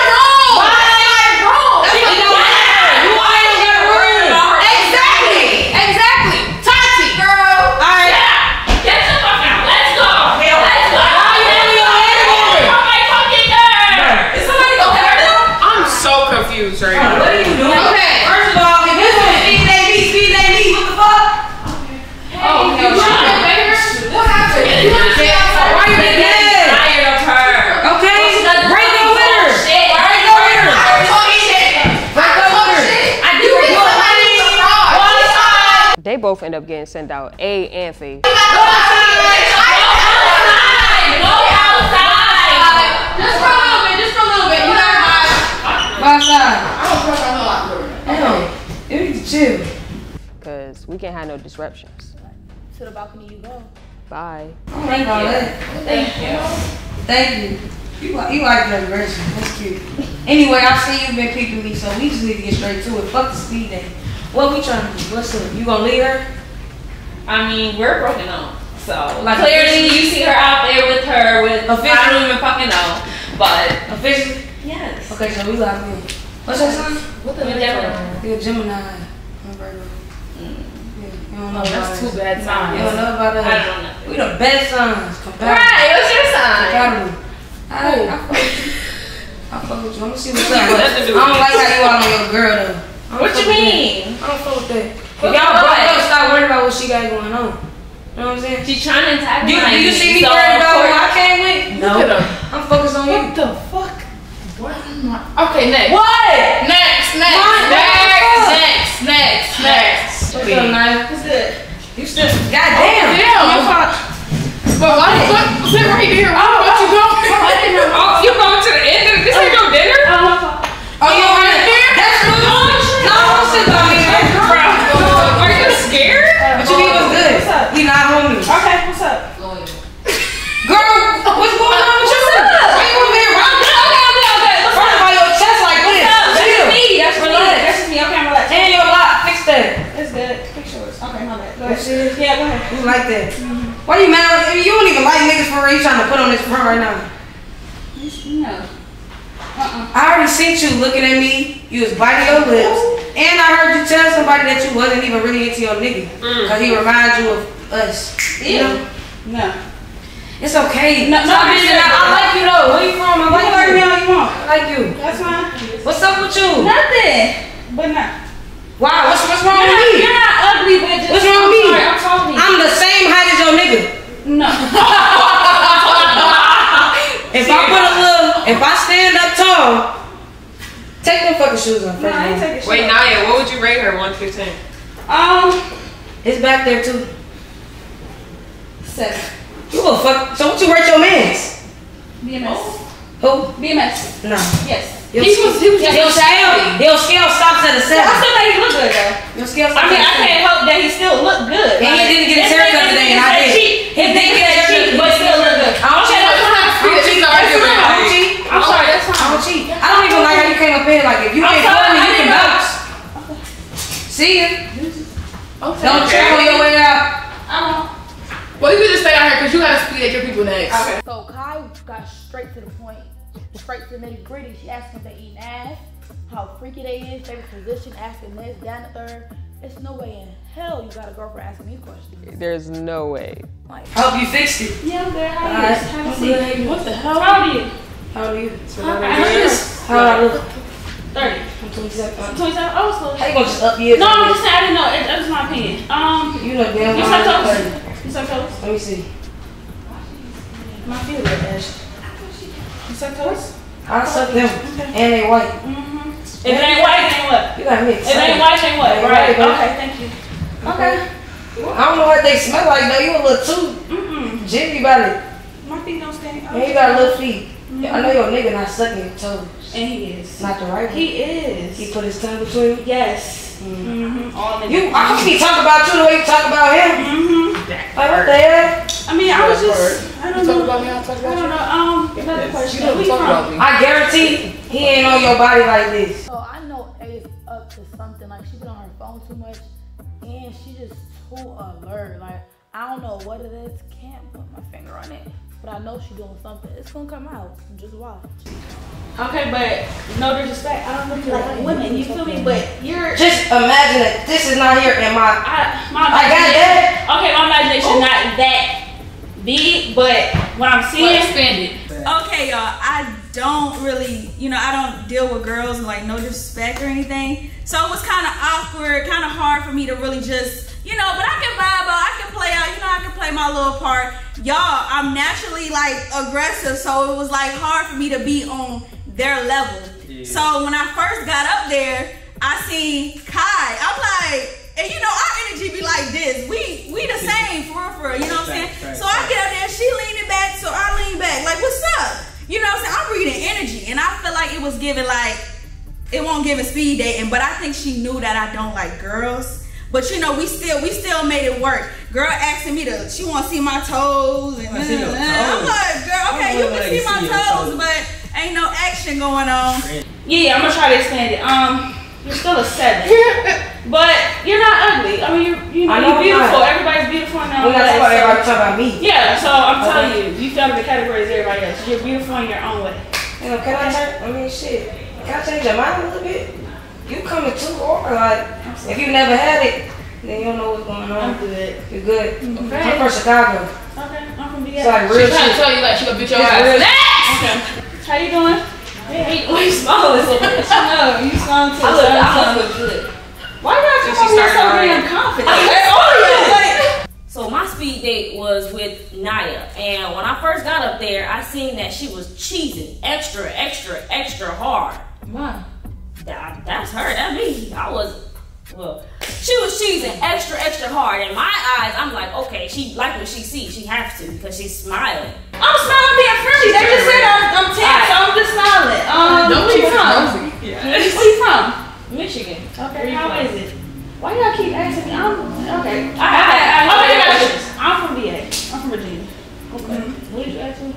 P: both end up getting sent out. A and Faye.
I: Go outside. Go outside.
H: Just for a little bit. Just for a little bit. You got my.
D: Go outside.
C: I don't trust my whole locker room.
D: Damn, you need to chill.
P: Cause we can't have no disruptions.
H: To the balcony you go.
P: Bye.
D: Thank you.
I: Thank you.
D: Thank you. You like, you like that version. That's cute. Anyway, I see you've been peeping me, so we just need to get straight to it. Fuck the speed date. What we trying to do? What's up? You gonna leave her?
I: I mean, we're broken up. So
D: Like
I: clearly you see her out there with her with I
D: Officially?
I: don't even fucking know. But
D: Officially?
I: yes.
D: Okay, so we locked in. What's your sign?
I: What the Gemini.
D: You're a Gemini. I'm Virgo. Yeah, you don't know
I: Oh, that's two bad signs.
D: You don't know about us.
I: I don't know.
D: We the best signs. Compatible.
I: Right, what's your sign?
D: Compatible. I, I fuck with you. I fuck with you. I'm gonna see what's up.
J: got
D: But
J: nothing to do
D: I don't like how you out on your girl though. I don't
I: What you mean?
D: I don't fuck with that. If y'all broke up, stop worrying about what she got going on. You know what I'm saying?
I: She's trying to antagonize
D: You, do you see me
I: so
D: worried
I: of
D: about
I: course-
D: who I came with? No. I'm focused on you.
H: What the fuck? What? Okay, next.
D: What?
H: Next, next,
D: Mine-
H: next. Next, next.
D: What's up, Nyah?
L: What's good?
D: You still, goddamn.
L: Oh, damn.
D: Your fault.
H: But why the fuck? Sit right there. Why the oh, fuck you oh. going?
J: Oh, you going to the end of this? Ain't no dinner?
D: Why you mad? I mean, you don't even like niggas for real. You trying to put on this front right now.
L: No. Uh-uh.
D: I already seen you looking at me. You was biting your lips. And I heard you tell somebody that you wasn't even really into your nigga. Mm. Because he reminds you of us. You know?
L: No.
D: It's okay.
L: No, no, I'm
D: being- I, I like you though. Where you from? I
L: You
D: like
L: can work me
D: you.
L: all you want.
D: I like you.
L: That's fine.
D: What's up with you?
L: Nothing. But not.
D: Wow, what's, what's wrong
L: You're
D: with
L: not,
D: me?
L: you're not ugly, but just.
D: What's wrong with me?
L: I'm sorry, I'm talking.
D: I'm the same height as your nigga.
L: No.
D: If I put a little, if I stand up tall, take them fucking shoes off.
L: No,
D: First
L: I ain't
D: of all.
L: taking shit.
J: Wait, Nyah, what would you rate her? 1 to 10.
L: Um,
D: It's back there too.
L: seven.
D: You a fuck. So what you rate your mans?
L: BMS.
D: Who?
L: BMS.
D: No.
L: Yes.
D: Your,
L: He was- he was just
D: your scale,
L: happy.
D: your scale stops at a
L: I
D: seven.
L: I still think he look good though.
D: Your scale stops I
L: mean,
D: at
L: I
D: a seven.
L: can't help that he still look good.
D: And he didn't get his
L: his
D: haircut
L: nigga
D: today, and
L: didn't
D: I
L: say
D: did.
L: cheap. His nigga
D: didn't get his
L: cheap,
D: haircut.
L: but still look good.
D: I don't
L: Okay,
D: cheat.
L: that's fine.
D: I don't cheat.
L: That's
J: arguing.
L: fine.
D: I don't cheat.
L: I'm sorry, that's
D: I
L: fine.
D: don't cheat. I don't even like how you came up here. Like if you
L: I'm
D: ain't
L: sorry,
D: me, you can
L: didn't know.
D: bounce. See ya.
L: Okay.
D: Don't trip on your way out.
L: Uh-huh.
H: Well, you can just stay out here because you gotta speed at your people next.
L: Okay.
Q: So Ky got straight to the point, straight to the nitty gritty. She asked him if they eating ass, how freaky they is, favorite position, asking this, that, and the third. It's no way in hell you got a girlfriend asking these questions.
C: There's no way.
Q: Like,
D: I hope you fixed it.
L: Yeah, I'm good. How are you? Have a
D: I'm
L: seat. What the hell? How old are you?
D: How old are you?
L: How
D: How old I look?
L: 30.
D: I'm 27.
L: 27? Oh, it's cool.
D: How you gonna just up years?
L: No, I'm just saying, I didn't know. It, that's my opinion. Um,
D: You know damn
L: you
D: well.
L: suck
D: I'm
L: toes?
D: 30.
L: You suck toes?
D: Let me see.
L: My feet are Ash. You suck toes?
D: I suck them. And they white.
L: Mm-hmm. If it ain't white, then what?
D: You got me
L: If it
D: excited.
L: ain't white, then what?
D: Ain't
L: Right.
D: white.
L: Okay, thank you.
D: Okay. I don't know what they smell like though. You a little too
L: Mm-mm.
D: jiggy about it.
L: My feet don't stink.
D: And you got little feet. I know your nigga not sucking your toes.
L: And he is.
D: Not the right one.
L: He is.
D: He put his tongue between you.
L: Yes. Mm-hmm. All in
D: You, I can talk about you the way you talk about him.
L: Mm-hmm.
D: Like what the hell?
L: I mean, I was just. I don't
H: talk
L: know.
H: about me, I'll talk
L: I don't
H: you.
L: know. Um, another question.
H: You don't talk
L: from?
H: about me.
D: I guarantee he ain't on your body like this.
Q: so I know A is up to something. Like she been on her phone too much, and she just too alert. Like I don't know what it is. Can't put my finger on it, but I know she doing something. It's gonna come out. Just watch.
L: Okay, but no disrespect. I don't really like women. You feel me? But you're.
D: Just imagine that this is not here in my.
L: I, my
D: I got
L: imagination- Okay, my imagination not that big, but what I'm seeing.
H: Expanded.
M: Okay, y'all. I don't really, you know, I don't deal with girls like no disrespect or anything. So it was kind of awkward, kind of hard for me to really just, you know. But I can vibe out, I can play out, you know, I can play my little part. Y'all, I'm naturally like aggressive, so it was like hard for me to be on their level. So when I first got up there, I seen Ky. I'm like, and you know, our energy be like this. We we the same for real, for real, you know what I'm saying?
A: Fact, fact,
M: So I get up there, she leaning back, so I lean back. Like, what's up? You know what I'm saying? I'm reading energy, and I feel like it was giving like it won't give a speed dating, but I think she knew that I don't like girls. But you know, we still we still made it work. Girl asking me to, she want to see my toes, and
A: see your
M: I'm like, girl, okay, you
A: don't
M: can
A: like
M: see my toes,
A: toes.
M: but ain't no action going on.
L: Yeah, I'm gonna try to expand it. Um, you're still a seven, but you're not ugly. I mean, you're you know, you're beautiful.
D: not.
L: Everybody's beautiful in their
D: Well,
L: own
D: that's
L: way.
D: why
L: so-
D: everybody talk about me.
L: Yeah, so I'm
D: Okay.
L: telling you, you fell in the category as everybody else. You're beautiful in your own way.
D: You know, can I turn? I mean, shit. Can I change your mind a little bit? You coming too hard. Like, if you never had it, then you don't know what's going on.
L: I'm
D: on.
L: good.
D: You're good.
L: Okay.
D: I'm from Chicago.
L: Okay, I'm from
D: It's
L: BS.
D: like
H: She
D: real
H: trying to
D: shit.
H: tell you like she gonna beat your
D: It's
H: ass.
D: real
L: Okay. How you doing? Hey, why you smiling so much? No, you smiling too.
D: I look, I
L: so-
D: look good.
L: Why y'all
J: Since
L: come
J: she
L: over here so
J: started
L: damn
J: already.
L: confident?
D: I-
L: Like, oh, yeah,
G: So my speed date was with Nyah, and when I first got up there, I seen that she was cheesing extra, extra, extra hard.
L: Why?
G: That, that's her. That me. I was. Well,
I: She was cheesing extra, extra hard. In my eyes, I'm like, okay, she like what she sees. She has to because she's smiling.
L: I'm smiling being friendly. They just said I'm, I'm 10, so I'm just smiling. Um,
I: Don't
L: where you from? Yeah. Where you from?
I: Michigan.
L: Okay,
I: Where
L: how is it? Why y'all keep asking me? I'm okay. I, I,
I: I-
L: I,
I: I-
L: okay,
I: I-
L: questions. I'm from VA. I'm from Virginia.
I: Okay. What did you ask me?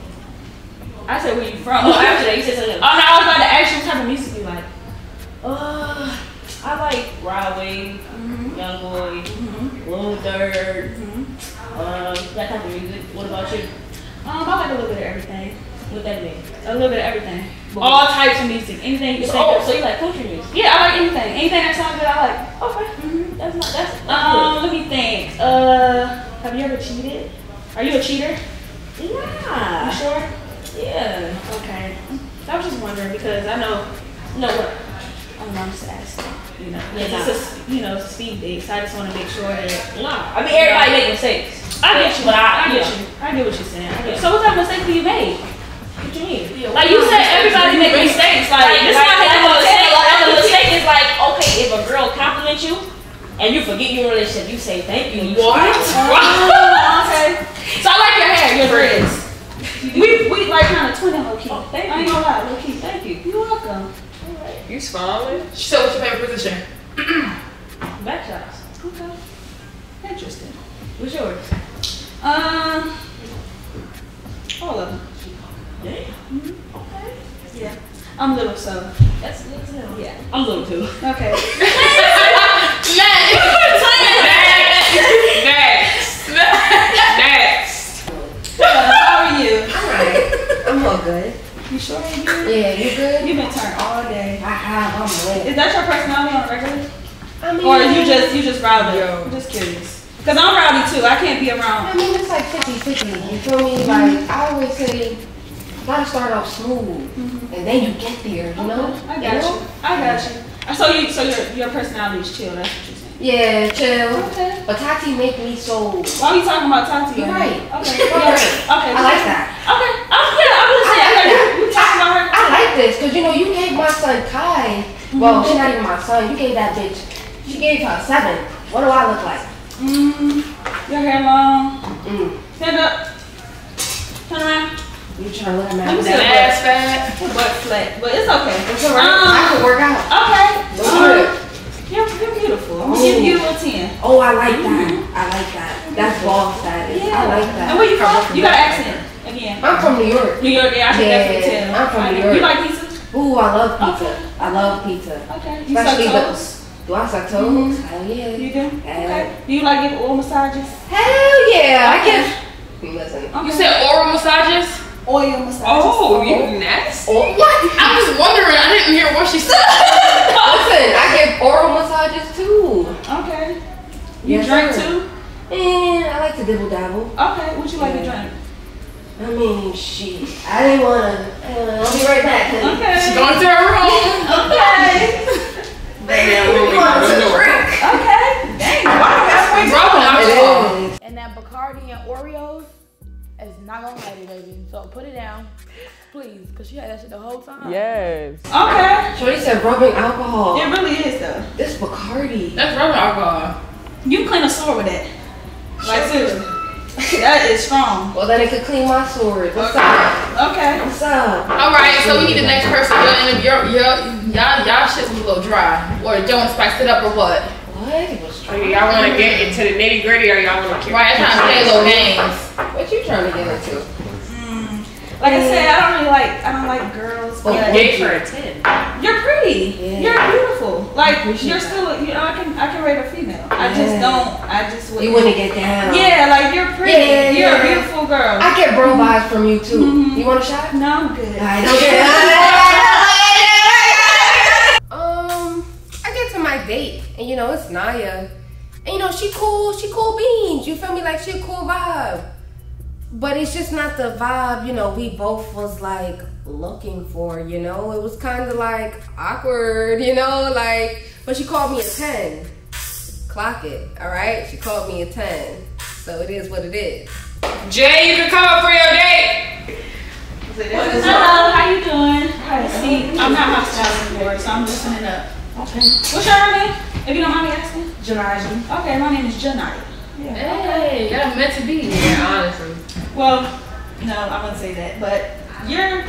L: I said, where you from?
I: Oh, after that, you said something.
L: Oh no, I was about to ask you what type of music you like.
I: Uh, I like Rod Wave, Young Boy, Lil Durk, um, that type of music. What about you?
L: Um, I like a little bit of everything.
I: What that mean?
L: A little bit of everything. All types of music. Anything you can think
I: Oh,
L: of.
I: so you like country music?
L: Yeah, I like anything. Anything that sounds good, I like.
I: Okay. That's not, that's, that's
L: Um, let me think. Uh, have you ever cheated? Are you a cheater?
I: Yeah.
L: You sure?
I: Yeah.
L: Okay. I was just wondering because I know.
I: No, what?
L: I don't know, I'm just asking. You know,
I: Yeah,
L: it's a, you know, speed date, so I just want to make sure that.
I: Nah. I mean, everybody make mistakes.
L: I get you.
I: But I,
L: I get
I: yeah.
L: you. I get what you're saying. I get
I: Yeah.
L: So what type of mistakes have you made?
I: What you mean?
L: Like you said, everybody make mistakes. Like,
I: Like,
L: this
I: like,
L: not
I: like, a mistake, like, a mistake is like, okay, if a girl compliments you and you forget your relationship, you say thank you. you
L: What? Oh, okay. So I like your hair, your dreads. We we like kind of twinning low key.
I: Oh, thank you.
L: I ain't gonna lie, low key. Thank you. You're welcome.
J: You smiling?
H: So what's your favorite position?
L: Back shots. Okay. Interesting.
I: What's yours?
L: Um, all of them.
I: Yeah.
L: Okay. Yeah. I'm little, so
I: That's good to know.
L: yeah.
I: I'm little too.
L: Okay.
J: Next. Next. Next. Next.
L: How are you?
C: I'm all good.
L: You sure you good?
C: Yeah, you good?
L: You've been turned all day.
C: I have, I'm lit.
L: Is that your personality on a regular?
C: I mean,
L: Or you just you just rowdy? I'm just curious. Cause I'm rowdy too. I can't be around.
C: I mean, it's like 50 50. You feel me? Like, mm-hmm. I always say, you gotta start off smooth, mm-hmm. and then you get there, you know?
L: I got you. I got you. So you so your your personality is chill. That's what you're saying.
C: Yeah, chill.
L: Okay.
C: But Taty make me so.
L: Why are you talking about Taty?
C: You're
L: right. Okay.
C: You're right.
L: Okay.
C: I like that.
L: Okay. I'm yeah. I'm just
C: I
L: saying.
C: like that.
L: You talking about her?
C: I like this because you know you gave my son Ky. Well, she's not even my son. You gave that bitch. You gave her a seven. What do I look like?
L: Mm, your hair long.
C: Mm.
L: Stand up. Turn around.
C: You trying to look at my
L: Let me see
C: that
L: the
C: ass
L: fat. Butt flat. But it's okay.
C: It's alright. I can work out.
L: Okay.
C: Don't
L: Um. You're, you're beautiful. I'm gonna give you a 10.
C: Oh, I like that. I like that. That's ball status. I like that.
L: And where you from? You got an accent. Again.
C: I'm from New York.
L: New York, yeah, I can
C: Yeah,
L: definitely tell.
C: I'm from
L: I-
C: New York.
L: You like pizza?
C: Ooh, I love pizza. I love pizza.
L: Okay. You suck
C: Especially the-
L: toes?
C: Do I suck toes? Mm-hmm. Hell yeah.
L: You do?
C: Hell,
L: Okay. Do you like give oil massages?
C: Hell yeah. I
L: Okay.
C: give. Listen.
H: You said oral massages?
L: Oil massages.
J: Oh, you nasty.
C: Oh, what?
H: I was wondering. I didn't hear what she said.
C: Listen, I give oral massages too.
L: Okay. You
C: Yes,
L: drink
C: sir.
L: too?
C: And I like to dibble dabble.
L: Okay. What you like to drink?
C: I mean, shit. I didn't wanna. Uh, I'll be right back. honey.
L: Okay.
H: She's going to her room.
L: Okay.
C: Baby, we want to drink.
L: Okay. Dang. Wow. That's way
H: Rubbing alcohol.
C: It is.
R: And that not gonna hurt it, baby. So put it down, please, cause she had that shit the whole time.
J: Yes.
L: Okay.
C: Shorty said rubbing alcohol.
L: It really is though.
C: This Bacardi.
H: That's rubbing alcohol.
L: You can clean a sore with that. Like seriously. that is strong.
C: Well, then it could clean my sword. What's up?
L: Okay.
C: What's up?
H: All right, so we need the next person. Y'all, y'all shit was a little dry, or don't spice it up, or what?
C: What? It was
J: Oh, y'all want to get into the nitty gritty, or y'all want to keep?
H: Right, I'm trying to play little games.
C: What you trying to get into?
L: Hmm, like I said, I don't really like I don't like girls,
C: Oh,
L: but
J: Gave her a ten.
L: you're pretty.
C: Yeah.
L: You're beautiful. Like you're still you know, I can I can rate a female. I just don't I just wouldn't
C: You wouldn't get down.
L: Yeah, like you're pretty.
C: Yeah,
L: you're
C: yeah.
L: a beautiful girl.
C: I get bro mm-hmm. vibes from you too. You mm-hmm. want a shot?
L: no, I'm good.
C: I don't get Um, I get to my date, and you know it's Nyah, and you know she cool, she cool beans. You feel me? Like she a cool vibe, but it's just not the vibe. You know, we both was like looking for. You know, it was kind of like awkward. You know, like but she called me a ten. Clock it, all right? She called me a ten, so it is what it is.
J: Jay, you can come up for your date.
L: Hello, how you doing? Have a seat. I'm not hostile anymore, so I'm listening up.
D: Okay.
L: What's your name? If you don't mind me asking.
D: Janaja.
L: Okay, my name is Janai.
H: Hey, y'all meant to be.
J: Yeah, honestly.
L: Well, no, I wouldn't say that, but you're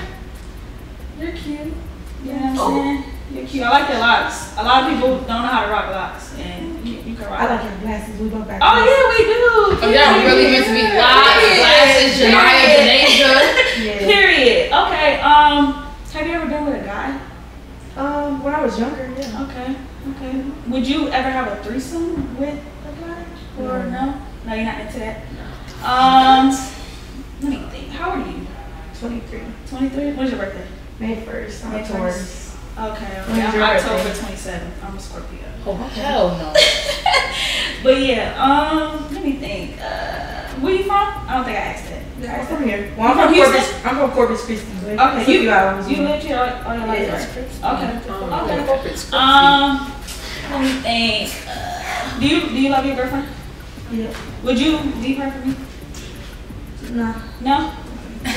L: you're cute. You know what I'm saying? You're cute. I like your locks. A lot of people don't know how to rock locks, and you, you can rock.
D: I like your glasses. We go back.
L: Oh yeah, we do.
H: Oh, y'all really meant to be live, glasses, Janaya, Janasia.
L: Period. Okay. Um, have you ever been with a guy?
D: Um, when I was younger, yeah.
L: Okay. Okay. Would you ever have a threesome with a guy? Or no? No, you're not into that. Um, let me think. How old are you?
D: 23.
L: 23. When's your birthday?
D: May 1st. I'm
L: May 1st. Okay. Okay.
D: When's
L: I'm October 27th. I'm a Scorpio.
H: Oh, hell no.
L: But yeah. Um, let me think. Uh, where you from? I don't think I asked that. Did I
D: I'm from here. Well, I'm
L: You
D: from Corpus. I'm from Corpus Christi.
L: Okay,
D: took
L: you,
D: you hours.
L: you lived here all, all your life,
D: Yeah.
L: right? Okay. Okay. Um, let me think. Uh, do you do you love your girlfriend?
D: Yeah.
L: Would you leave her for me?
D: Nah.
L: No.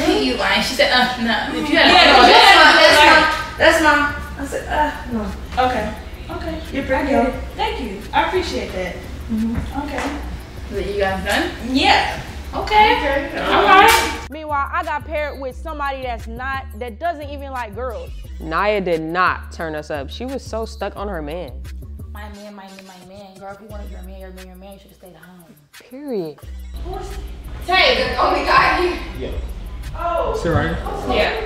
H: you lying. She said, uh, no. If you had
L: Yeah,
H: no,
L: but
H: that's
L: had-
D: That's my. That's my. I said, uh, no.
L: Okay. Okay.
D: You're
L: I
D: pretty good.
L: Thank you. I appreciate that. Okay.
H: But you guys done?
L: Yeah.
H: Okay.
L: All right.
G: Meanwhile, I got paired with somebody that's not, that doesn't even like girls.
C: Nyah did not turn us up. She was so stuck on her man.
E: My man, my man, my man. Girl, if you wanted your man, your man, your man, you should have stayed at home.
C: Period.
H: Tae, the oh only guy here.
A: Yeah.
L: Oh.
A: Sit right.
J: Yeah.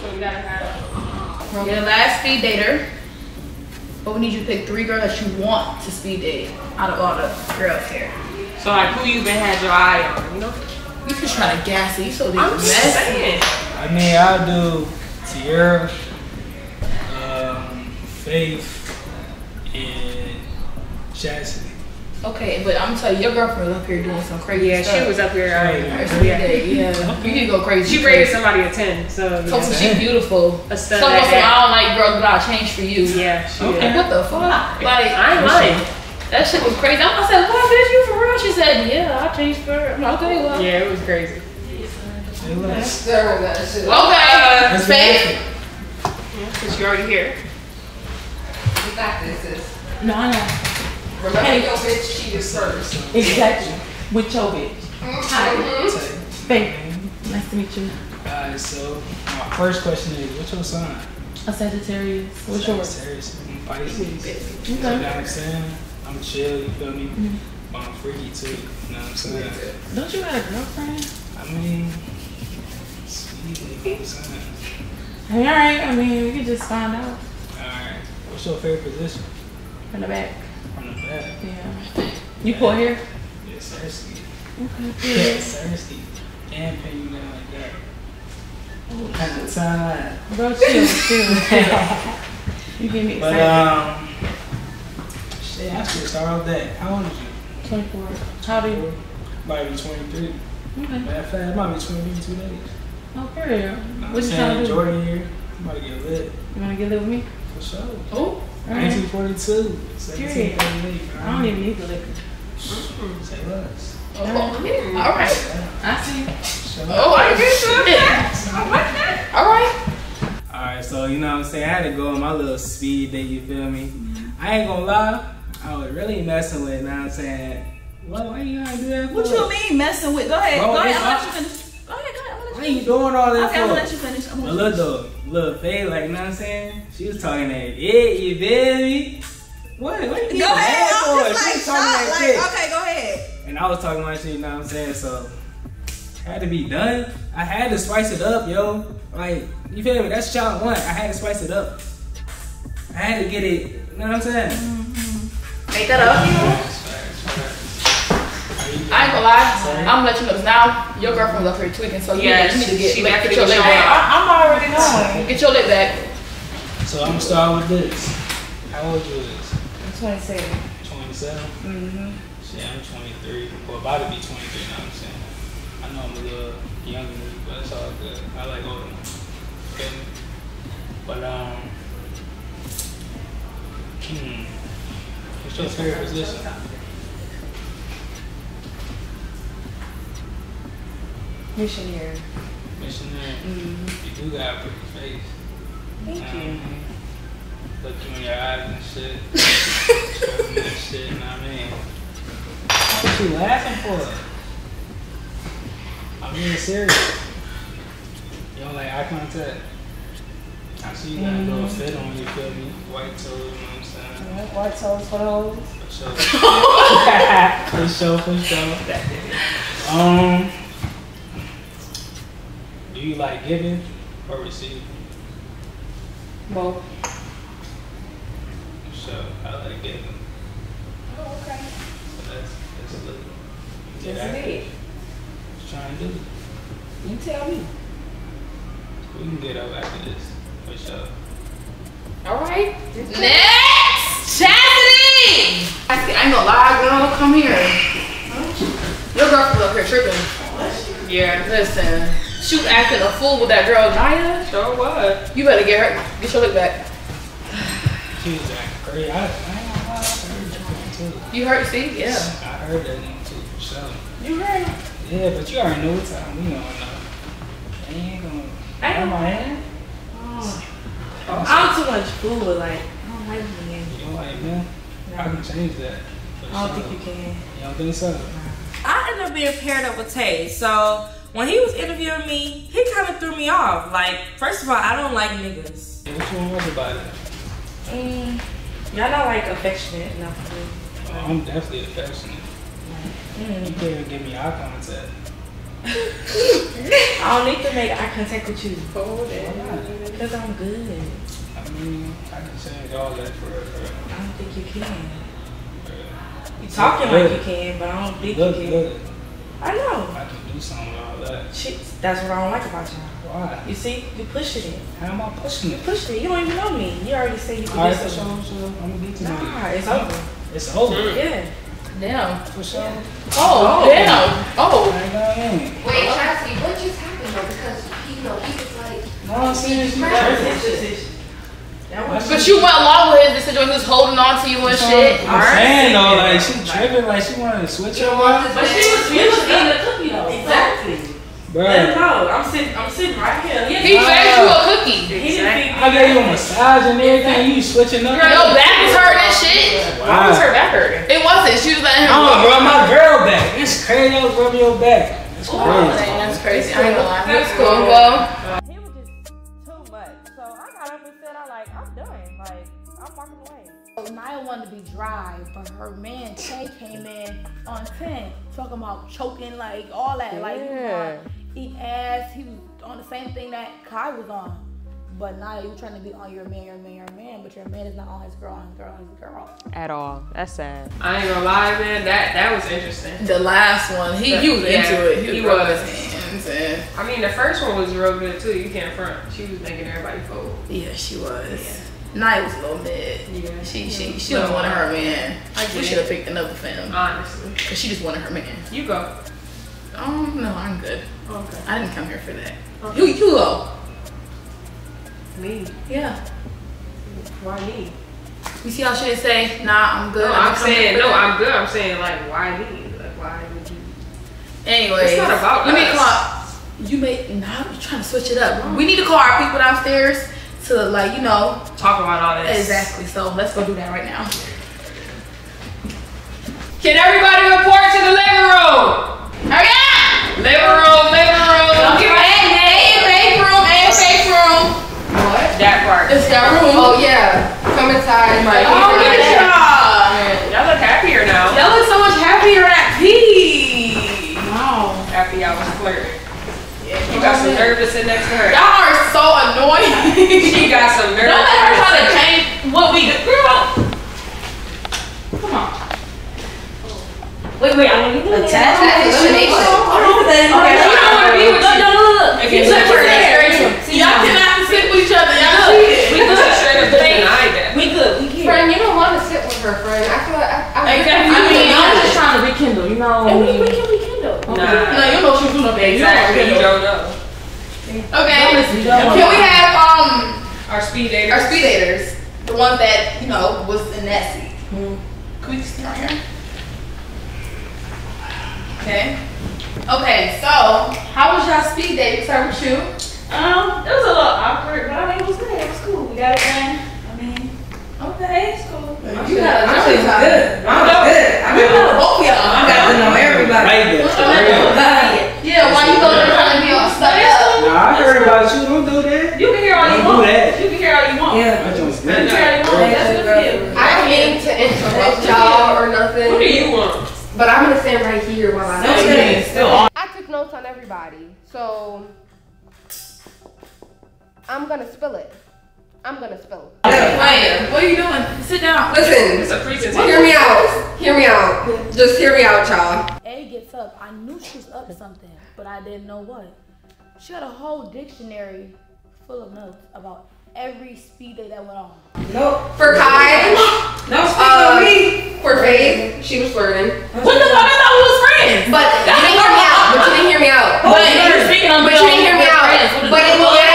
J: So we gotta have.
H: You're the last speed dater. But we need you to pick three girls that you want to speed date out of all the girls here.
J: So like, who you been had your eye on? You know.
H: You just trying to gas it. You so
J: I'm
H: damn
J: just
H: messy.
J: saying.
A: I mean, I'll do Tierra, um, Faith, and Chastity.
H: Okay, but I'm gonna tell you, your girlfriend was up here doing some crazy
J: Yeah,
H: stuff.
J: she was up here.
A: Right.
H: Her speed date, yeah. You can go crazy.
J: she rated somebody a ten. So
H: Told me
J: yeah.
H: beautiful.
J: A stud
H: Someone
J: at
H: said. I don't like girls, but I'll change for you.
J: Yeah, she
A: Okay.
H: Like, what the fuck? Like,
J: I ain't lying.
H: That shit was crazy. I said, what, bitch, you for real? She said, yeah, I changed for her. I'm like, okay, well.
J: Yeah, it was crazy.
A: Uh, say less.
H: Okay.
A: Let's be
H: Faith?
A: different.
J: Since you're already here.
H: You got this, sis.
D: No, I know.
H: Remember your bitch cheated first.
D: Exactly. With your bitch. Mm-hmm.
A: Say.
D: Faith. Mm-hmm. Nice to meet you.
A: Alright, so my first question is, what's your sign?
D: A Sagittarius. What's yours?
A: Sagittarius. Mm-hmm. I'm Pisces. You
D: Okay.
A: know what I'm saying? I'm chill, you feel me? Mm-hmm. But I'm freaky too, you know what I'm saying?
D: Don't you got a girlfriend?
A: I mean, sweet, you know what I'm saying?
D: Hey, all right. I mean, we could just find out
A: Alright, what's your favorite position?
D: from the back.
A: From the back?
D: Yeah. You pull here?
A: Yeah, Cersei.
D: Okay.
A: Yeah, Cersei. And pin you down like that. Oh, what kind of time?
D: Bro, chill, chill, chill. You get me
A: But,
D: excited.
A: Um, um, shit, I should start off that. How old is you?
D: 24. How do you?
A: Might be 23.
D: Okay.
A: Matter of fact, it might be 23 in two days.
D: Oh, for real.
A: I'm
D: What you trying to do?
A: Jordan here. I'm about to get lit.
D: You want to get lit with me?
A: For sure.
H: Oh.
D: Alright.
A: 1942.
D: Period.
A: 1738.
D: I don't even need the liquor.
A: Say less.
H: Oh, all right.
D: I see.
A: Sure.
H: Oh, I agree with that. I like that. All right.
A: Alright, so you know what I'm saying? I had to go on my little speed date, you feel me? I ain't gonna lie, I was really messing with, you know what I'm saying? What, why you gotta do that
L: What
A: for?
L: you mean messing with? Go ahead.
A: Bro,
L: Go ahead. I'm gonna let you finish. Go ahead. Go ahead. I'm gonna let you
A: you doing all that
L: Okay,
A: for?
L: I'm gonna let you finish. I'm gonna let
A: look though, little Faye, like, you know what I'm saying? She was talking that, yeah, you feel me? What, what you
L: you. Go ahead.
A: for?
L: I'm just
A: She
L: like
A: was talking that
L: shocked.
A: shit.
L: Okay, go ahead.
A: And I was talking my shit, you know what I'm saying? So had to be done. I had to spice it up, yo. Like, you feel me? That's shot one. I had to spice it up. I had to get it, you know what I'm saying? Mm-hmm.
H: Make that up. I ain't gonna lie. I'm gonna let you know 'cause now your girlfriend's up here tweaking, so you,
J: Yeah,
H: need, you need to get,
J: she
H: like,
J: back
H: get your
J: the
H: leg back.
D: I'm already knowing.
H: Get your lip back.
A: So I'm gonna start with this. How old you is?
D: 27.
A: 27?
D: Mm-hmm.
A: Shit, I'm 23. Well, about to be 23 now, I'm saying. I know I'm a little younger than you, but it's all good. I like older ones. Feel me? But, um, hmm. What's your favorite position? look you in your eyes and shit. That shit, you know what I mean? What you laughing for? I'm being serious. You don't like eye contact? I see you got a little fit on you, feel me? White toes, you know what I'm saying?
S: White toes for the hoes.
A: For sure. for sure, for sure. Um, do you like giving or receiving?
S: Both.
A: For sure, I like giving.
S: Oh, okay.
A: So that's, that's a little.
S: Yes, it is.
A: Just trying to do it.
S: You tell me.
A: We can get up after this, for sure.
H: All right. Next, Chastity. Chastity, I ain't gonna lie, girl. Come here. Your girlfriend up here tripping. Yeah, listen. She was acting a fool with that girl Nyah.
J: Sure was.
H: You better get her. Get your look back.
A: She was acting crazy. I, I ain't gonna lie, I heard that too.
H: You heard? See? Yeah.
A: I heard that name too, for sure.
H: You heard?
A: Yeah, but you already know what time we on now. They ain't gonna.
K: I
A: Hold
K: don't-
A: my hand.
K: I'm too much fool with like, I don't like men.
A: You don't like men? I can change that. for
K: I don't
A: sure.
K: think you can.
A: You don't think so?
K: I ended up being paired up with Tae. So when he was interviewing me, he kind of threw me off. Like, first of all, I don't like niggas.
A: Yeah, Which one was about it?
K: Mm, y'all not like affectionate enough for me.
A: Oh, I'm definitely affectionate.
K: Mm.
A: You can't even give me eye contact.
K: I don't need to make eye contact with you.
A: Why not?
K: Because I'm good.
A: I mean, I can change all that for real.
K: I don't think you can.
A: For real.
K: You talking
A: Look
K: like you can, but I don't think
A: Look
K: you can.
A: good.
K: I know.
A: I can do something with all that.
K: Shit, that's what I don't like about y'all.
A: Why?
K: You see, you pushing it.
A: How am I pushing it?
K: You
A: it?
K: pushing it. You don't even know me. You already say you can
A: Alright,
K: do
A: for sure,
K: something.
A: for sure. I'm gonna get to
K: Nah,
A: you.
K: it's over.
A: It's over.
K: Yeah.
H: Damn.
A: For sure.
H: Oh, oh. damn. Oh.
A: I ain't going in.
C: Wait, Chastity, what just happened though? Because you know he was like,
A: No, I'm saying
H: But you went along with his decision. He was holding on to you and shit.
A: I'm saying though, like she tripping, like she wanted to switch her up.
K: But she was, she was eating a cookie though. Exactly. Let him
A: Bruh,
K: know. I'm sitting. I'm sitting right here.
H: He fed you a cookie.
K: He didn't feed me.
A: I gave you a massage and everything. You switching up.
H: Your back was hurting and shit.
A: Why was her
H: back hurting? It wasn't. She was letting him
A: I don't
H: go.
A: rub my girl back. It's crazy. I was rubbing your back. It's
H: Oh,
A: crazy.
H: dang, that's crazy. I ain't gonna lie. That's cool. Well,
T: So
U: Nyah wanted to be dry, but her man Tae came in on 10, talking about choking, like all that. Like, he was on eat ass. He was on the same thing that Ky was on. But now you're trying to be on your man, your man, your man, but your man is not on his girl, on his girl, on his girl.
V: At all. That's sad.
J: I ain't gonna lie, man. That that was interesting.
H: the last one, he, he was
J: Yeah,
H: into it. He,
J: he
H: was. rubbing
J: was.
H: hands and
J: I mean, the first one was real good too. You can't front. She was making everybody fold.
H: yeah, she was. Nyah was a little mid.
J: Yeah.
H: She she she was wanted her man.
J: I
H: We should have picked another film.
J: Honestly.
H: Cause she just wanted her man.
J: You go.
H: Oh no, I'm good.
J: Okay.
H: I didn't come here for that.
J: Okay.
H: You you go.
J: Me.
H: Yeah.
J: Why me?
H: You see how she didn't say, nah, I'm good.
J: No, I'm
H: here
J: saying no.
H: that."
J: I'm good. I'm saying like, why me? Like, why would you?
H: Anyway.
J: It's not about
H: let me
J: us.
H: call. You make nah. I'm trying to switch it up. We need to call our people downstairs to like you know
J: Talk about all this.
H: exactly. So let's go do that right now.
J: Can everybody report to the living room?
H: Hurry up!
J: Living room. Living room.
H: Hey, hey, fake room, hey, fake room. What?
J: That part.
H: It's that room. Oh yeah. Come inside. Like,
J: Oh, look at
H: yeah.
J: y'all. Y'all look happier now.
H: Y'all look so much happier at peace. Wow.
J: After y'all was flirting. You got some nerve to sit next to her.
H: Y'all are so annoying.
J: She got some nerve.
H: Don't let her try to change what we do. Girl. Come on.
K: Wait, wait. I want to
H: Attach that information.
K: Okay.
H: You don't want to be
K: Look,
H: you.
K: no, no, look.
J: If you
H: Look,
J: sit
H: we're
J: her
H: there.
J: next to
H: Y'all cannot sit with each other. Y'all cheated.
J: we could straight up denied that.
K: We good. We good.
C: friend, you don't want to sit with her, friend. I feel like I, I,
H: Exactly.
K: I mean, I'm just trying to rekindle. You know.
H: And we, we rekindle.
J: Nah.
H: No, you know she was doing no baby.
J: Exactly. You don't know.
H: Okay.
K: listen,
H: Can we have um
J: Our speed daters.
H: our speed daters, the ones that you know was in that seat? Can we just sit right here? Okay. Okay. So, how was y'all speed date? Start with you.
K: Um, it was a little awkward, but I mean, it was good. It was cool. We got it done. I mean,
D: Okay, it's cool.
C: You got a
D: my
C: nose
D: shit's good. Mine was good. I mean, both y'all. I got to know everybody.
A: Right there.
B: Yeah, why you go there trying to be all stuck up?
A: Nah, I heard about you. Don't do that.
K: You can hear all you
A: Don't
K: want.
A: do that.
K: You can hear all you want.
D: Yeah.
A: My joint's
K: You can hear all you want. That's good.
C: I don't mean to interrupt y'all or nothing.
J: What do you want?
C: But I'm gonna stand right here while I
D: No
C: say
J: Still on.
C: I took notes on everybody, so I'm gonna spill it. I'm gonna spill it.
H: Wait, what are you doing? Sit down.
C: Listen,
J: It's a presentation.
C: hear me out. Hear me out. Just hear me out, y'all.
H: A gets up. I knew she was up to something, but I didn't know what. She had a whole dictionary full of notes about every speed date that went on.
D: Nope.
C: For Ky,
D: No speak
C: uh,
D: on me.
C: for Faith, she was flirting.
K: What the fuck? I thought we was friends.
C: But you didn't hear me out. But you didn't hear me out.
K: But you were speaking on
C: But you didn't hear me out. But in the end,
K: What happened?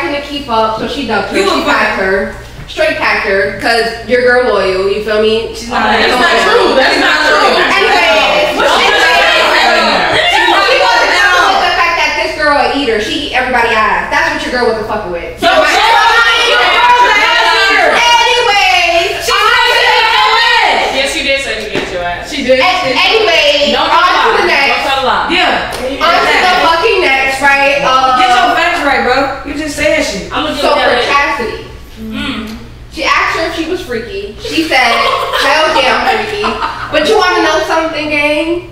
C: Ky, Ky couldn't keep up, so she ducked her.
D: You
C: She
D: were
C: packed her. Straight packed her, cause your girl loyal, you feel me?
D: She's
K: Uh,
D: not
K: That's not true. That's not true.
C: Anyways,
K: What she
C: anyways, she wasn't down with the fact that this girl a eater. She eat everybody ass. That's what your girl wasn't fucking with.
K: So
C: my-
K: she wasn't eating her ass.
C: Anyways,
K: She
C: on
K: said
C: to
K: she
C: the
K: ate your ass.
J: Yes, you did say you get your ass.
K: She did.
C: A- Anyway,
K: Don't
C: on
K: tell a
C: to
K: lie.
C: the next.
K: Don't tell a lie.
D: Yeah.
C: On to the fucking next, right? Uh,
D: Get your facts right, bro. You just.
K: I'm gonna
C: So for
K: that.
C: Cassidy, she asked her if she was freaky. She said, hell yeah, I'm freaky. But you wanna know something, gang?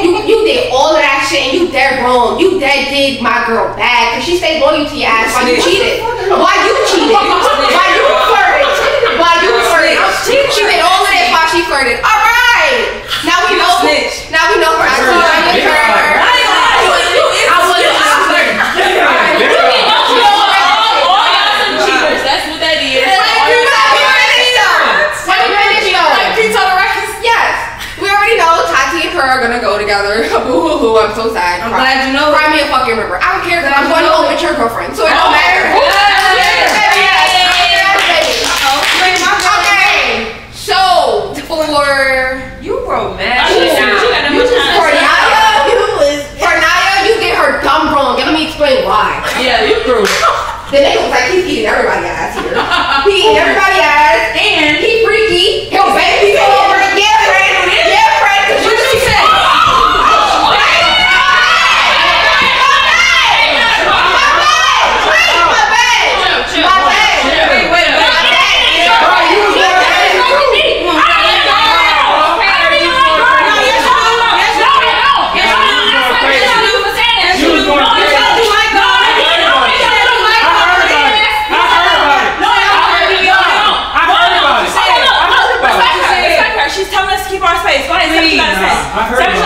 C: You, you did all of that shit and you dead wrong. You dead did my girl bad because she stayed loyal to your ass while you cheated. Why you cheated? Why you flirted? Why you flirted? She did all of that while she flirted. All right. Now we know.
D: Snitch.
C: Now we know her. I told her.
A: Big
C: her.
A: lie.
D: I ain't gonna lie, you- you is-
C: I was-
D: you is
C: I was-
D: flirting.
A: Big lie.
K: Don't you know all all y'all some cheaters? That's what that is.
C: Let
K: All
C: me
K: y'all-
C: finish though. Let me finish though. Yes. We already know Taty and her are gonna go together. Boo hoo hoo. I'm so sad.
D: I'm
C: Cry-
D: glad you know
C: Cry me a fucking river. I don't care because I'm going home with your girlfriend, so it don't
D: oh,
C: matter.
D: yeah.
C: Okay. So for
D: You
K: I
D: romantic.
K: should have she got that much time.
C: for Nyah, you get her dumb wrong. Let me explain why.
K: Yeah, you threw.
C: Then they was like, he's eating everybody ass here. He eating everybody ass, and he freaky. He'll bang people over. Yeah, friend. Yeah, friend. 'cause you she said.
D: Wait, wait, wait.
A: You was going crazy. I heard about it. I heard about it. I heard about it. I heard about it.
K: She's telling us to keep our space. Go ahead, say what you gotta say.
A: Nah, I heard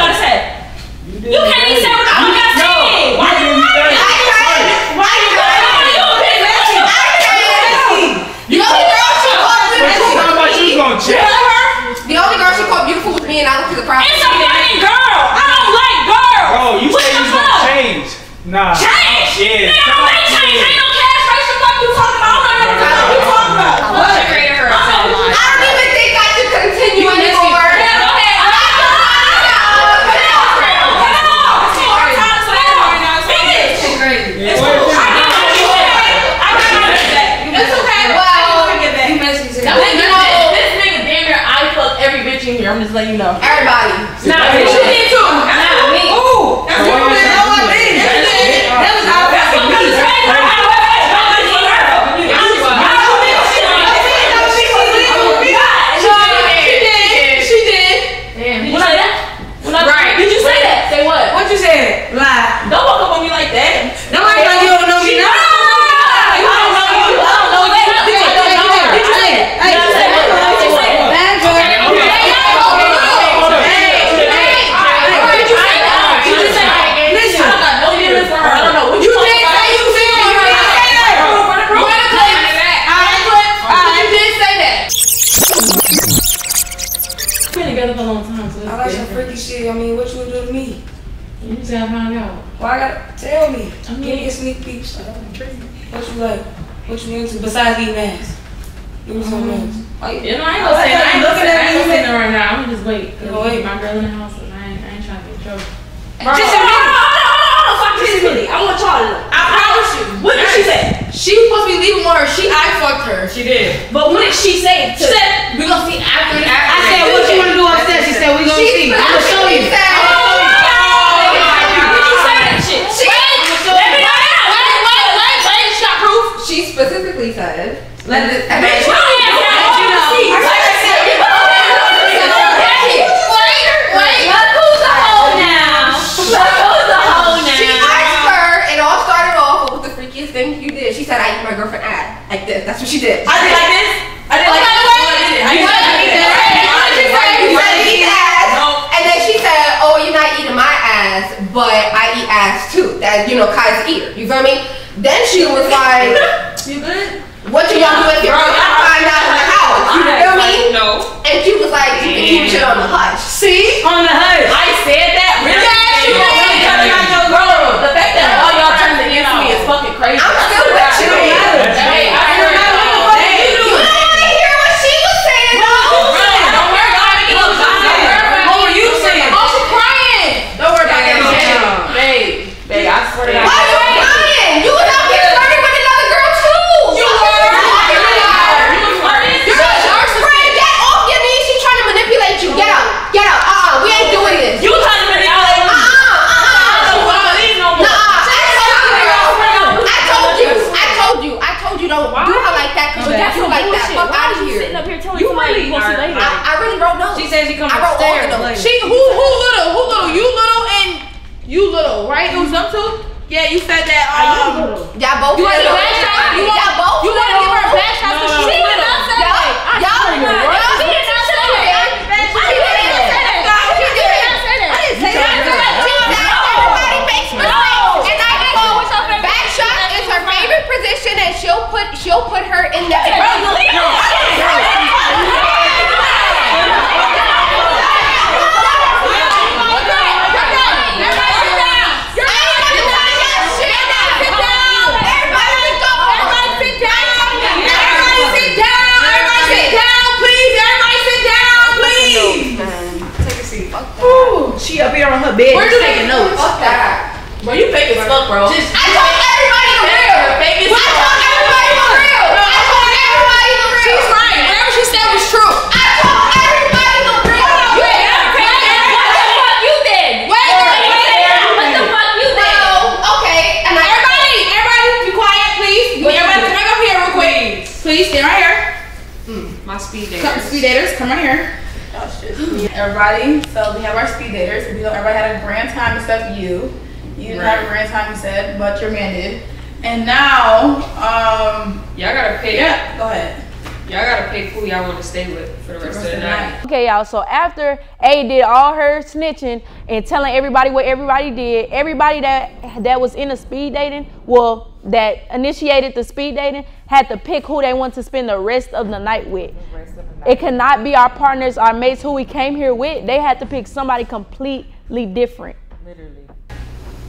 H: So
G: after A did all her snitching and telling everybody what everybody did, everybody that that was in the speed dating, well, that initiated the speed dating, had to pick who they want to spend the rest of the night with. The the night. It cannot be our partners, our mates, who we came here with. They had to pick somebody completely different. Literally.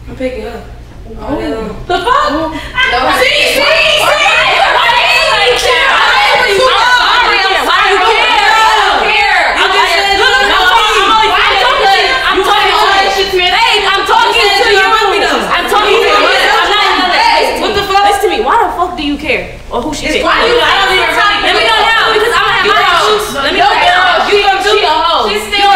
D: I'm picking up. Oh. oh.
B: The fuck? Oh.
I: No.
B: See, see, see. Like? I'm talking to
D: you. Babe,
B: I'm
D: talking
B: to
D: you.
B: I'm talking
D: to
B: you.
D: I'm
B: not
D: What
B: the fuck? Listen to me. Why the fuck do you care?
I: Or
B: who she is? Why
I: you?
B: I
I: do
B: you care? Let me know now because I'm gonna
D: have
I: my own. Let me know. You
H: gonna
J: do
D: the
C: hoe? She's still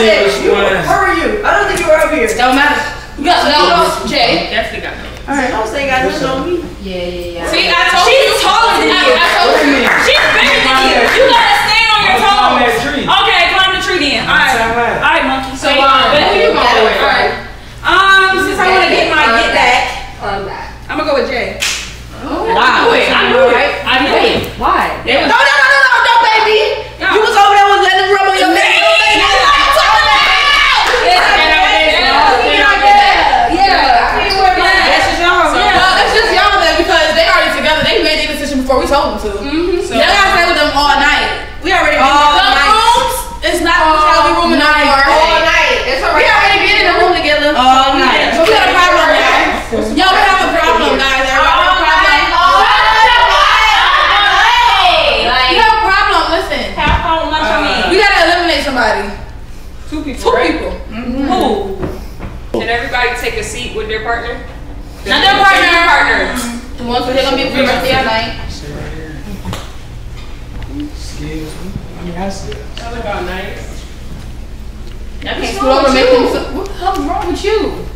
C: serious one.
D: Where were you? I don't think you were up here.
H: Don't matter. You got no, no, Jay.
J: Definitely got no.
D: All right. Don't say got nothing on me.
I: Yeah, yeah, yeah.
D: See, I told She's you.
L: She's taller than you. I,
D: told you.
H: She's bigger than you. You gotta told them to. So y'all gotta stay with them all night. We already been
D: All
H: in the
D: night.
H: rooms. It's not
D: All
H: gonna room no
D: night.
H: more.
C: All night. It's
H: We already been in the room together.
D: All night.
H: So we got a problem, guys. Yo, we have a problem, guys. Everybody have a problem. We have a problem. Listen. Uh, we gotta eliminate somebody.
J: Two people.
H: Two
J: right?
H: people. Mm-hmm.
L: Who?
J: Can everybody take a seat with their partner?
H: Not their partner.
J: Partners.
H: The ones who they're gonna be for the rest of the mm-hmm. night.
A: Sit right here. Excuse me. I mean, I said.
J: That look all nice.
H: Y'all can't scoot over and make them. so- What the hell's wrong with you?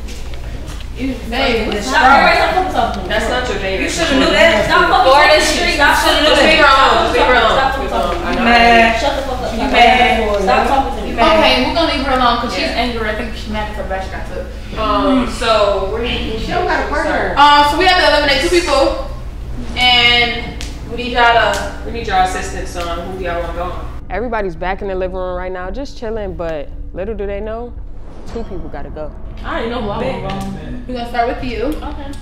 H: You, babe, what's wrong?
J: That's not your date.
D: You should have knew that.
L: Stop fucking
D: Lord,
L: talking
D: it's
L: to me.
D: street.
L: Stop
D: Should have
L: fucking
D: knew
J: Speak
D: that.
J: wrong. Speak wrong.
L: Stop
J: Speak
L: talking.
J: wrong. I know.
D: Mad.
L: Shut the fuck up.
D: You mad.
L: Stop talking to me.
H: Okay, we're gonna leave her alone because she's angry. I think she's mad because her best got took.
J: Um, so where do you
C: She don't got a partner.
H: Um, so we have to eliminate two people, and we need y'all to.
J: We need your assistance on who y'all want to go on.
M: Everybody's back in the living room right now, just chilling, but little do they know, two people gotta go.
L: I already know who I'm gonna go.
H: We're gonna start with you.
L: Okay.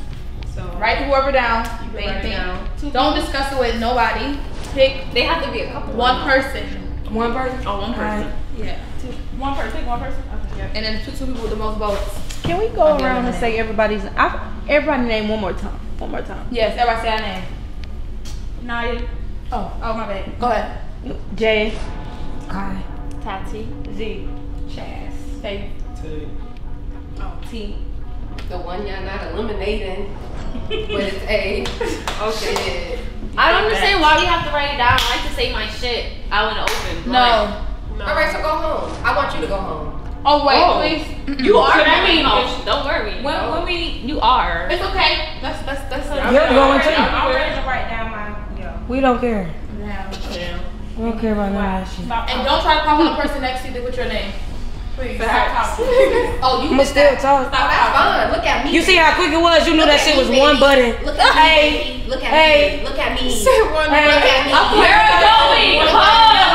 J: So
H: Write whoever down. They
J: write it
H: think.
J: down.
H: Don't discuss it with nobody. Pick
C: They have to be a couple.
H: one person.
D: One person.
L: Oh, one person.
H: Yeah.
L: Two. One person. Pick one person. Okay.
H: And then two, two people with the most votes.
D: Can we go around and say everybody's? I, everybody name one more time. One more time.
H: Yes, everybody say our name.
L: Nyah.
H: Oh, oh my bad. Go ahead.
D: Jay.
H: Ky.
L: Taty.
H: Z. Chass. Faith.
A: Tae.
H: Oh, T.
C: The one y'all not eliminating, but it's A. Okay.
B: I don't understand why we have to write it down. I like to say my shit out in the open.
H: No.
C: All right, so go home. I want you to go home.
H: Oh wait,
B: Oh.
H: please.
B: You are
H: Should I
B: going
H: mean- oh,
B: home. Don't worry. When, when oh. we, you are.
H: It's okay. That's that's that's.
D: You're going too.
L: I'm ready to write down my. Yeah.
D: We don't care.
H: Yeah.
D: We don't care about none of that shit.
H: And don't try to call on the person next to you with your name. Please. Stop talking.
C: Oh, you
D: I'ma still
C: that.
D: talk.
C: Oh, that's fine. Look at me.
D: You see how quick it was? You knew that shit
C: me,
D: was
C: baby.
D: one button.
C: Look at
D: Hey.
C: me. Look at
D: Hey.
C: me. Look at me.
H: Say one
D: Hey.
C: Look at me.
B: Where are we going?
C: Look at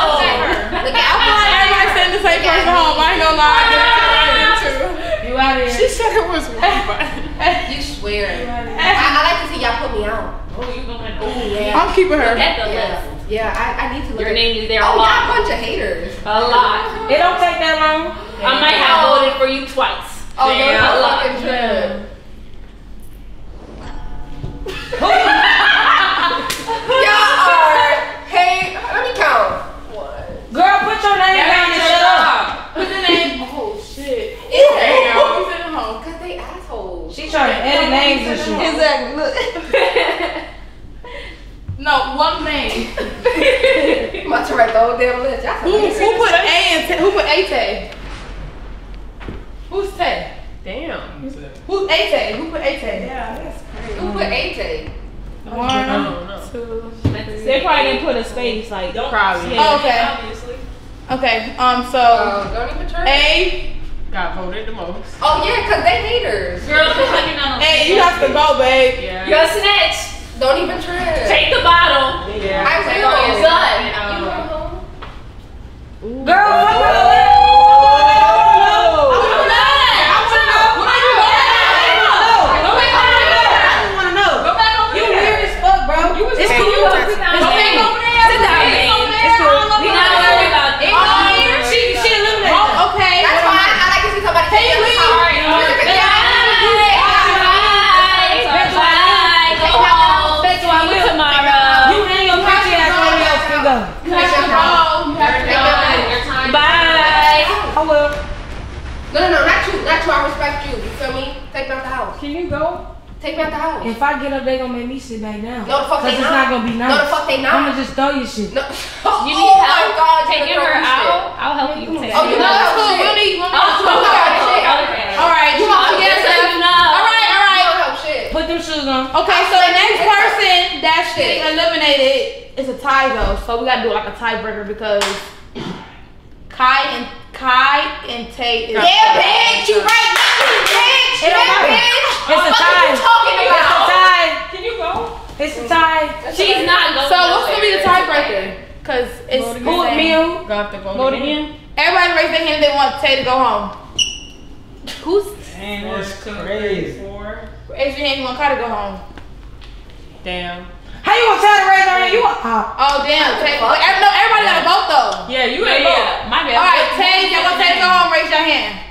H: Look at everybody send the same person home. I ain't gonna lie. I
D: You out here.
H: She said it was one button.
C: You swear. I, I like to see y'all put me out.
B: Oh, you going
C: Oh,
B: to
C: yeah.
H: I'm keeping her.
B: Look at the
C: Yeah,
B: list.
C: Yeah I, I need to look
B: Your
C: at
B: name is there
C: Oh,
B: a
C: y'all a
B: lot.
C: bunch of haters.
B: A lot.
D: It don't take that long.
B: I might have voted for you twice.
C: Oh,
B: Damn.
C: you're
B: A lot.
C: fucking trip. Y'all are hey. Let me count. One.
D: Girl, put your name down and shut up.
H: Put the name. Oh shit.
C: Ew.
H: Damn. Who's in the?
C: Cause they assholes.
D: She trying to edit names and shit.
C: Exactly. Look.
H: No, one name.
C: I'm about to write the whole damn list.
H: Who, who put A and Tae? Who put A Tae? Who's Tae?
J: Damn.
H: Who's A Tae? Who put A Tae?
C: Who put AJ?
H: One, two.
L: They probably didn't put a space like. Don't
J: Probably.
L: Yeah,
H: Oh, okay.
L: Obviously.
H: Okay. Um. So
C: Oh, don't even try.
H: A.
J: Got voted the most.
C: Oh yeah, cause they haters.
B: Girl, quit clicking on those
H: A. You have to go, babe.
J: Yeah.
B: You're a snitch.
C: Don't even try.
B: Take the bottle.
J: Yeah.
C: I
B: Take
C: will.
B: all your gun.
C: You go home.
D: Girl, fuck her.
B: Go back over
D: You
B: there.
D: weird as fuck, bro. It's cool.
B: You want to sit down
D: It's
B: there.
D: cool.
B: Sit down there.
D: It's cool.
B: We not worried about it.
D: She, she eliminated them.
H: Oh, okay.
C: That's fine. I like to see somebody take
H: Hey,
C: the
H: leave.
C: power.
B: Alright, alright.
C: Look at
B: Bye.
C: that.
B: Bye. Bye. Go home.
D: That's why
B: See you
D: we'll-
B: tomorrow.
D: You hang your pretty ass on else can go.
H: You have to go. You have to
B: Your
H: go.
B: time. Your time.
D: I
B: Bye.
D: will.
C: No, no, no, not you, not you. I respect you. You feel me? Take me out the house.
D: Can you go?
C: Take me out the house.
D: If I get up, they gonna make me sit back down.
C: No, the fuck
D: Cause
C: they
D: it's
C: not.
D: not gonna be nice.
C: No, the fuck they not.
D: I'm gonna just throw your shit.
C: No.
B: You
C: oh
B: need
C: my
B: help
C: God, you
B: taking
C: throw
B: her out?
C: shit.
B: I'll help you take
C: Oh,
B: her
C: you
H: No,
C: know
H: that's cool.
C: shit.
H: We'll need. We'll
B: Oh,
H: need.
C: okay.
B: okay.
H: All right. You
C: You
H: want
C: want
H: to get
C: to
H: us?
B: You know.
H: All right. All right.
D: Put them shoes
H: on. Okay, so the next person that's getting eliminated is a tie though. So we gotta do like a tiebreaker because Ky and Ky and Tate is
C: Yeah, bitch, you right now, bitch.
H: It don't matter.
C: bitch.
H: It's a
C: What
H: tie.
C: are you talking
H: It's a tie.
J: Can you go?
H: It's a tie.
B: She's not going
H: So what's gonna be the tiebreaker? Cause it's who
J: again.
H: me who?
J: Got to vote,
H: Vote
J: again.
H: again. Everybody raise their hand they want Tae to go home. Who's
A: Man,
J: One,
A: that's crazy.
J: four.
H: raise your hand you want Ky to go home?
J: Damn.
H: How you want Tae to raise her hand? You want ah. Oh damn, Tae. Wait, no, everybody gotta vote though.
J: Yeah, you
B: Yeah,
J: ain't
B: yeah. My bad.
H: Alright, Tae, y'all want Tae to go home, raise your hand.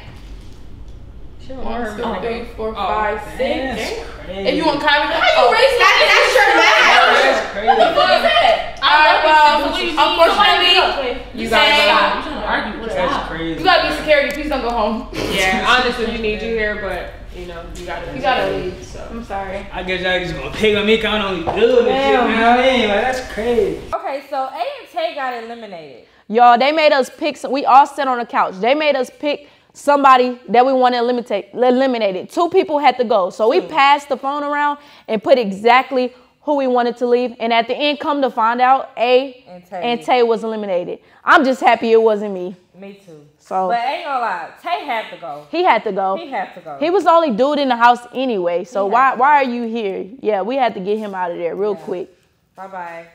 J: She don't
H: One,
J: want to
H: three,
J: go.
H: four,
J: Oh,
H: five,
A: Man,
H: six.
A: that's crazy.
H: If you want Ky to go
C: How you oh. raise that? That's your match.
A: That's crazy.
B: What is that?
H: Alright, well,
B: What you
H: unfortunately,
J: You
H: Tae,
J: gotta
B: Stop. You argue? What's
A: That's crazy.
H: you gotta be security. Please don't go home.
J: Yeah, honestly, we need you here, but you know, you gotta.
H: You gotta leave.
J: So.
H: I'm sorry.
A: I guess y'all just gonna pick on me 'cause I don't even do this shit, you
K: Damn.
A: know what I mean? Like, that's crazy.
K: Okay, so A and Tae got eliminated.
G: Y'all, they made us pick. Some, we all sat on the couch. They made us pick somebody that we want to eliminate. Eliminated. Two people had to go, so we passed the phone around and put exactly who we wanted to leave. And at the end, come to find out, A
K: And Tae.
G: and Tae was eliminated. I'm just happy it wasn't me.
K: Me too.
G: So
K: But ain't gonna lie, Tae had to go.
G: he had to go.
K: He had to go.
G: He was the only dude in the house anyway. So why why are you here? Yeah, we had to get him out of there real quick.
K: Bye bye.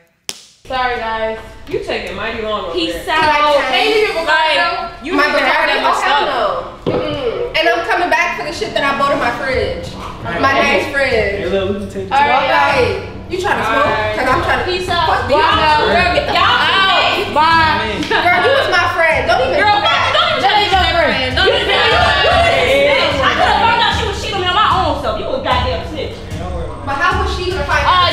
H: Sorry, guys.
J: You taking mighty long over
B: Peace
J: there.
B: out.
H: Hey, you people
J: Like, you
C: My
J: to have
C: Bacardi? Oh, hell no. Mm-mm. And I'm coming back for the shit that I bought in my fridge. My nice
A: Hey,
C: fridge.
A: look, we can take this.
H: All right,
C: Alright. You trying to smoke? Cause I'm trying to.
B: Peace out.
C: Fuck you.
H: Bye.
C: Girl, get the
B: Y'all
C: fuck out.
B: out.
H: Bye.
C: Girl, you was my friend. Don't even
B: Girl,
C: do that.
B: don't even try to be my friend. Don't even try to I could have found out she was cheating on me on my own self. You a goddamn snitch.
C: But how was she gonna find
B: Oh,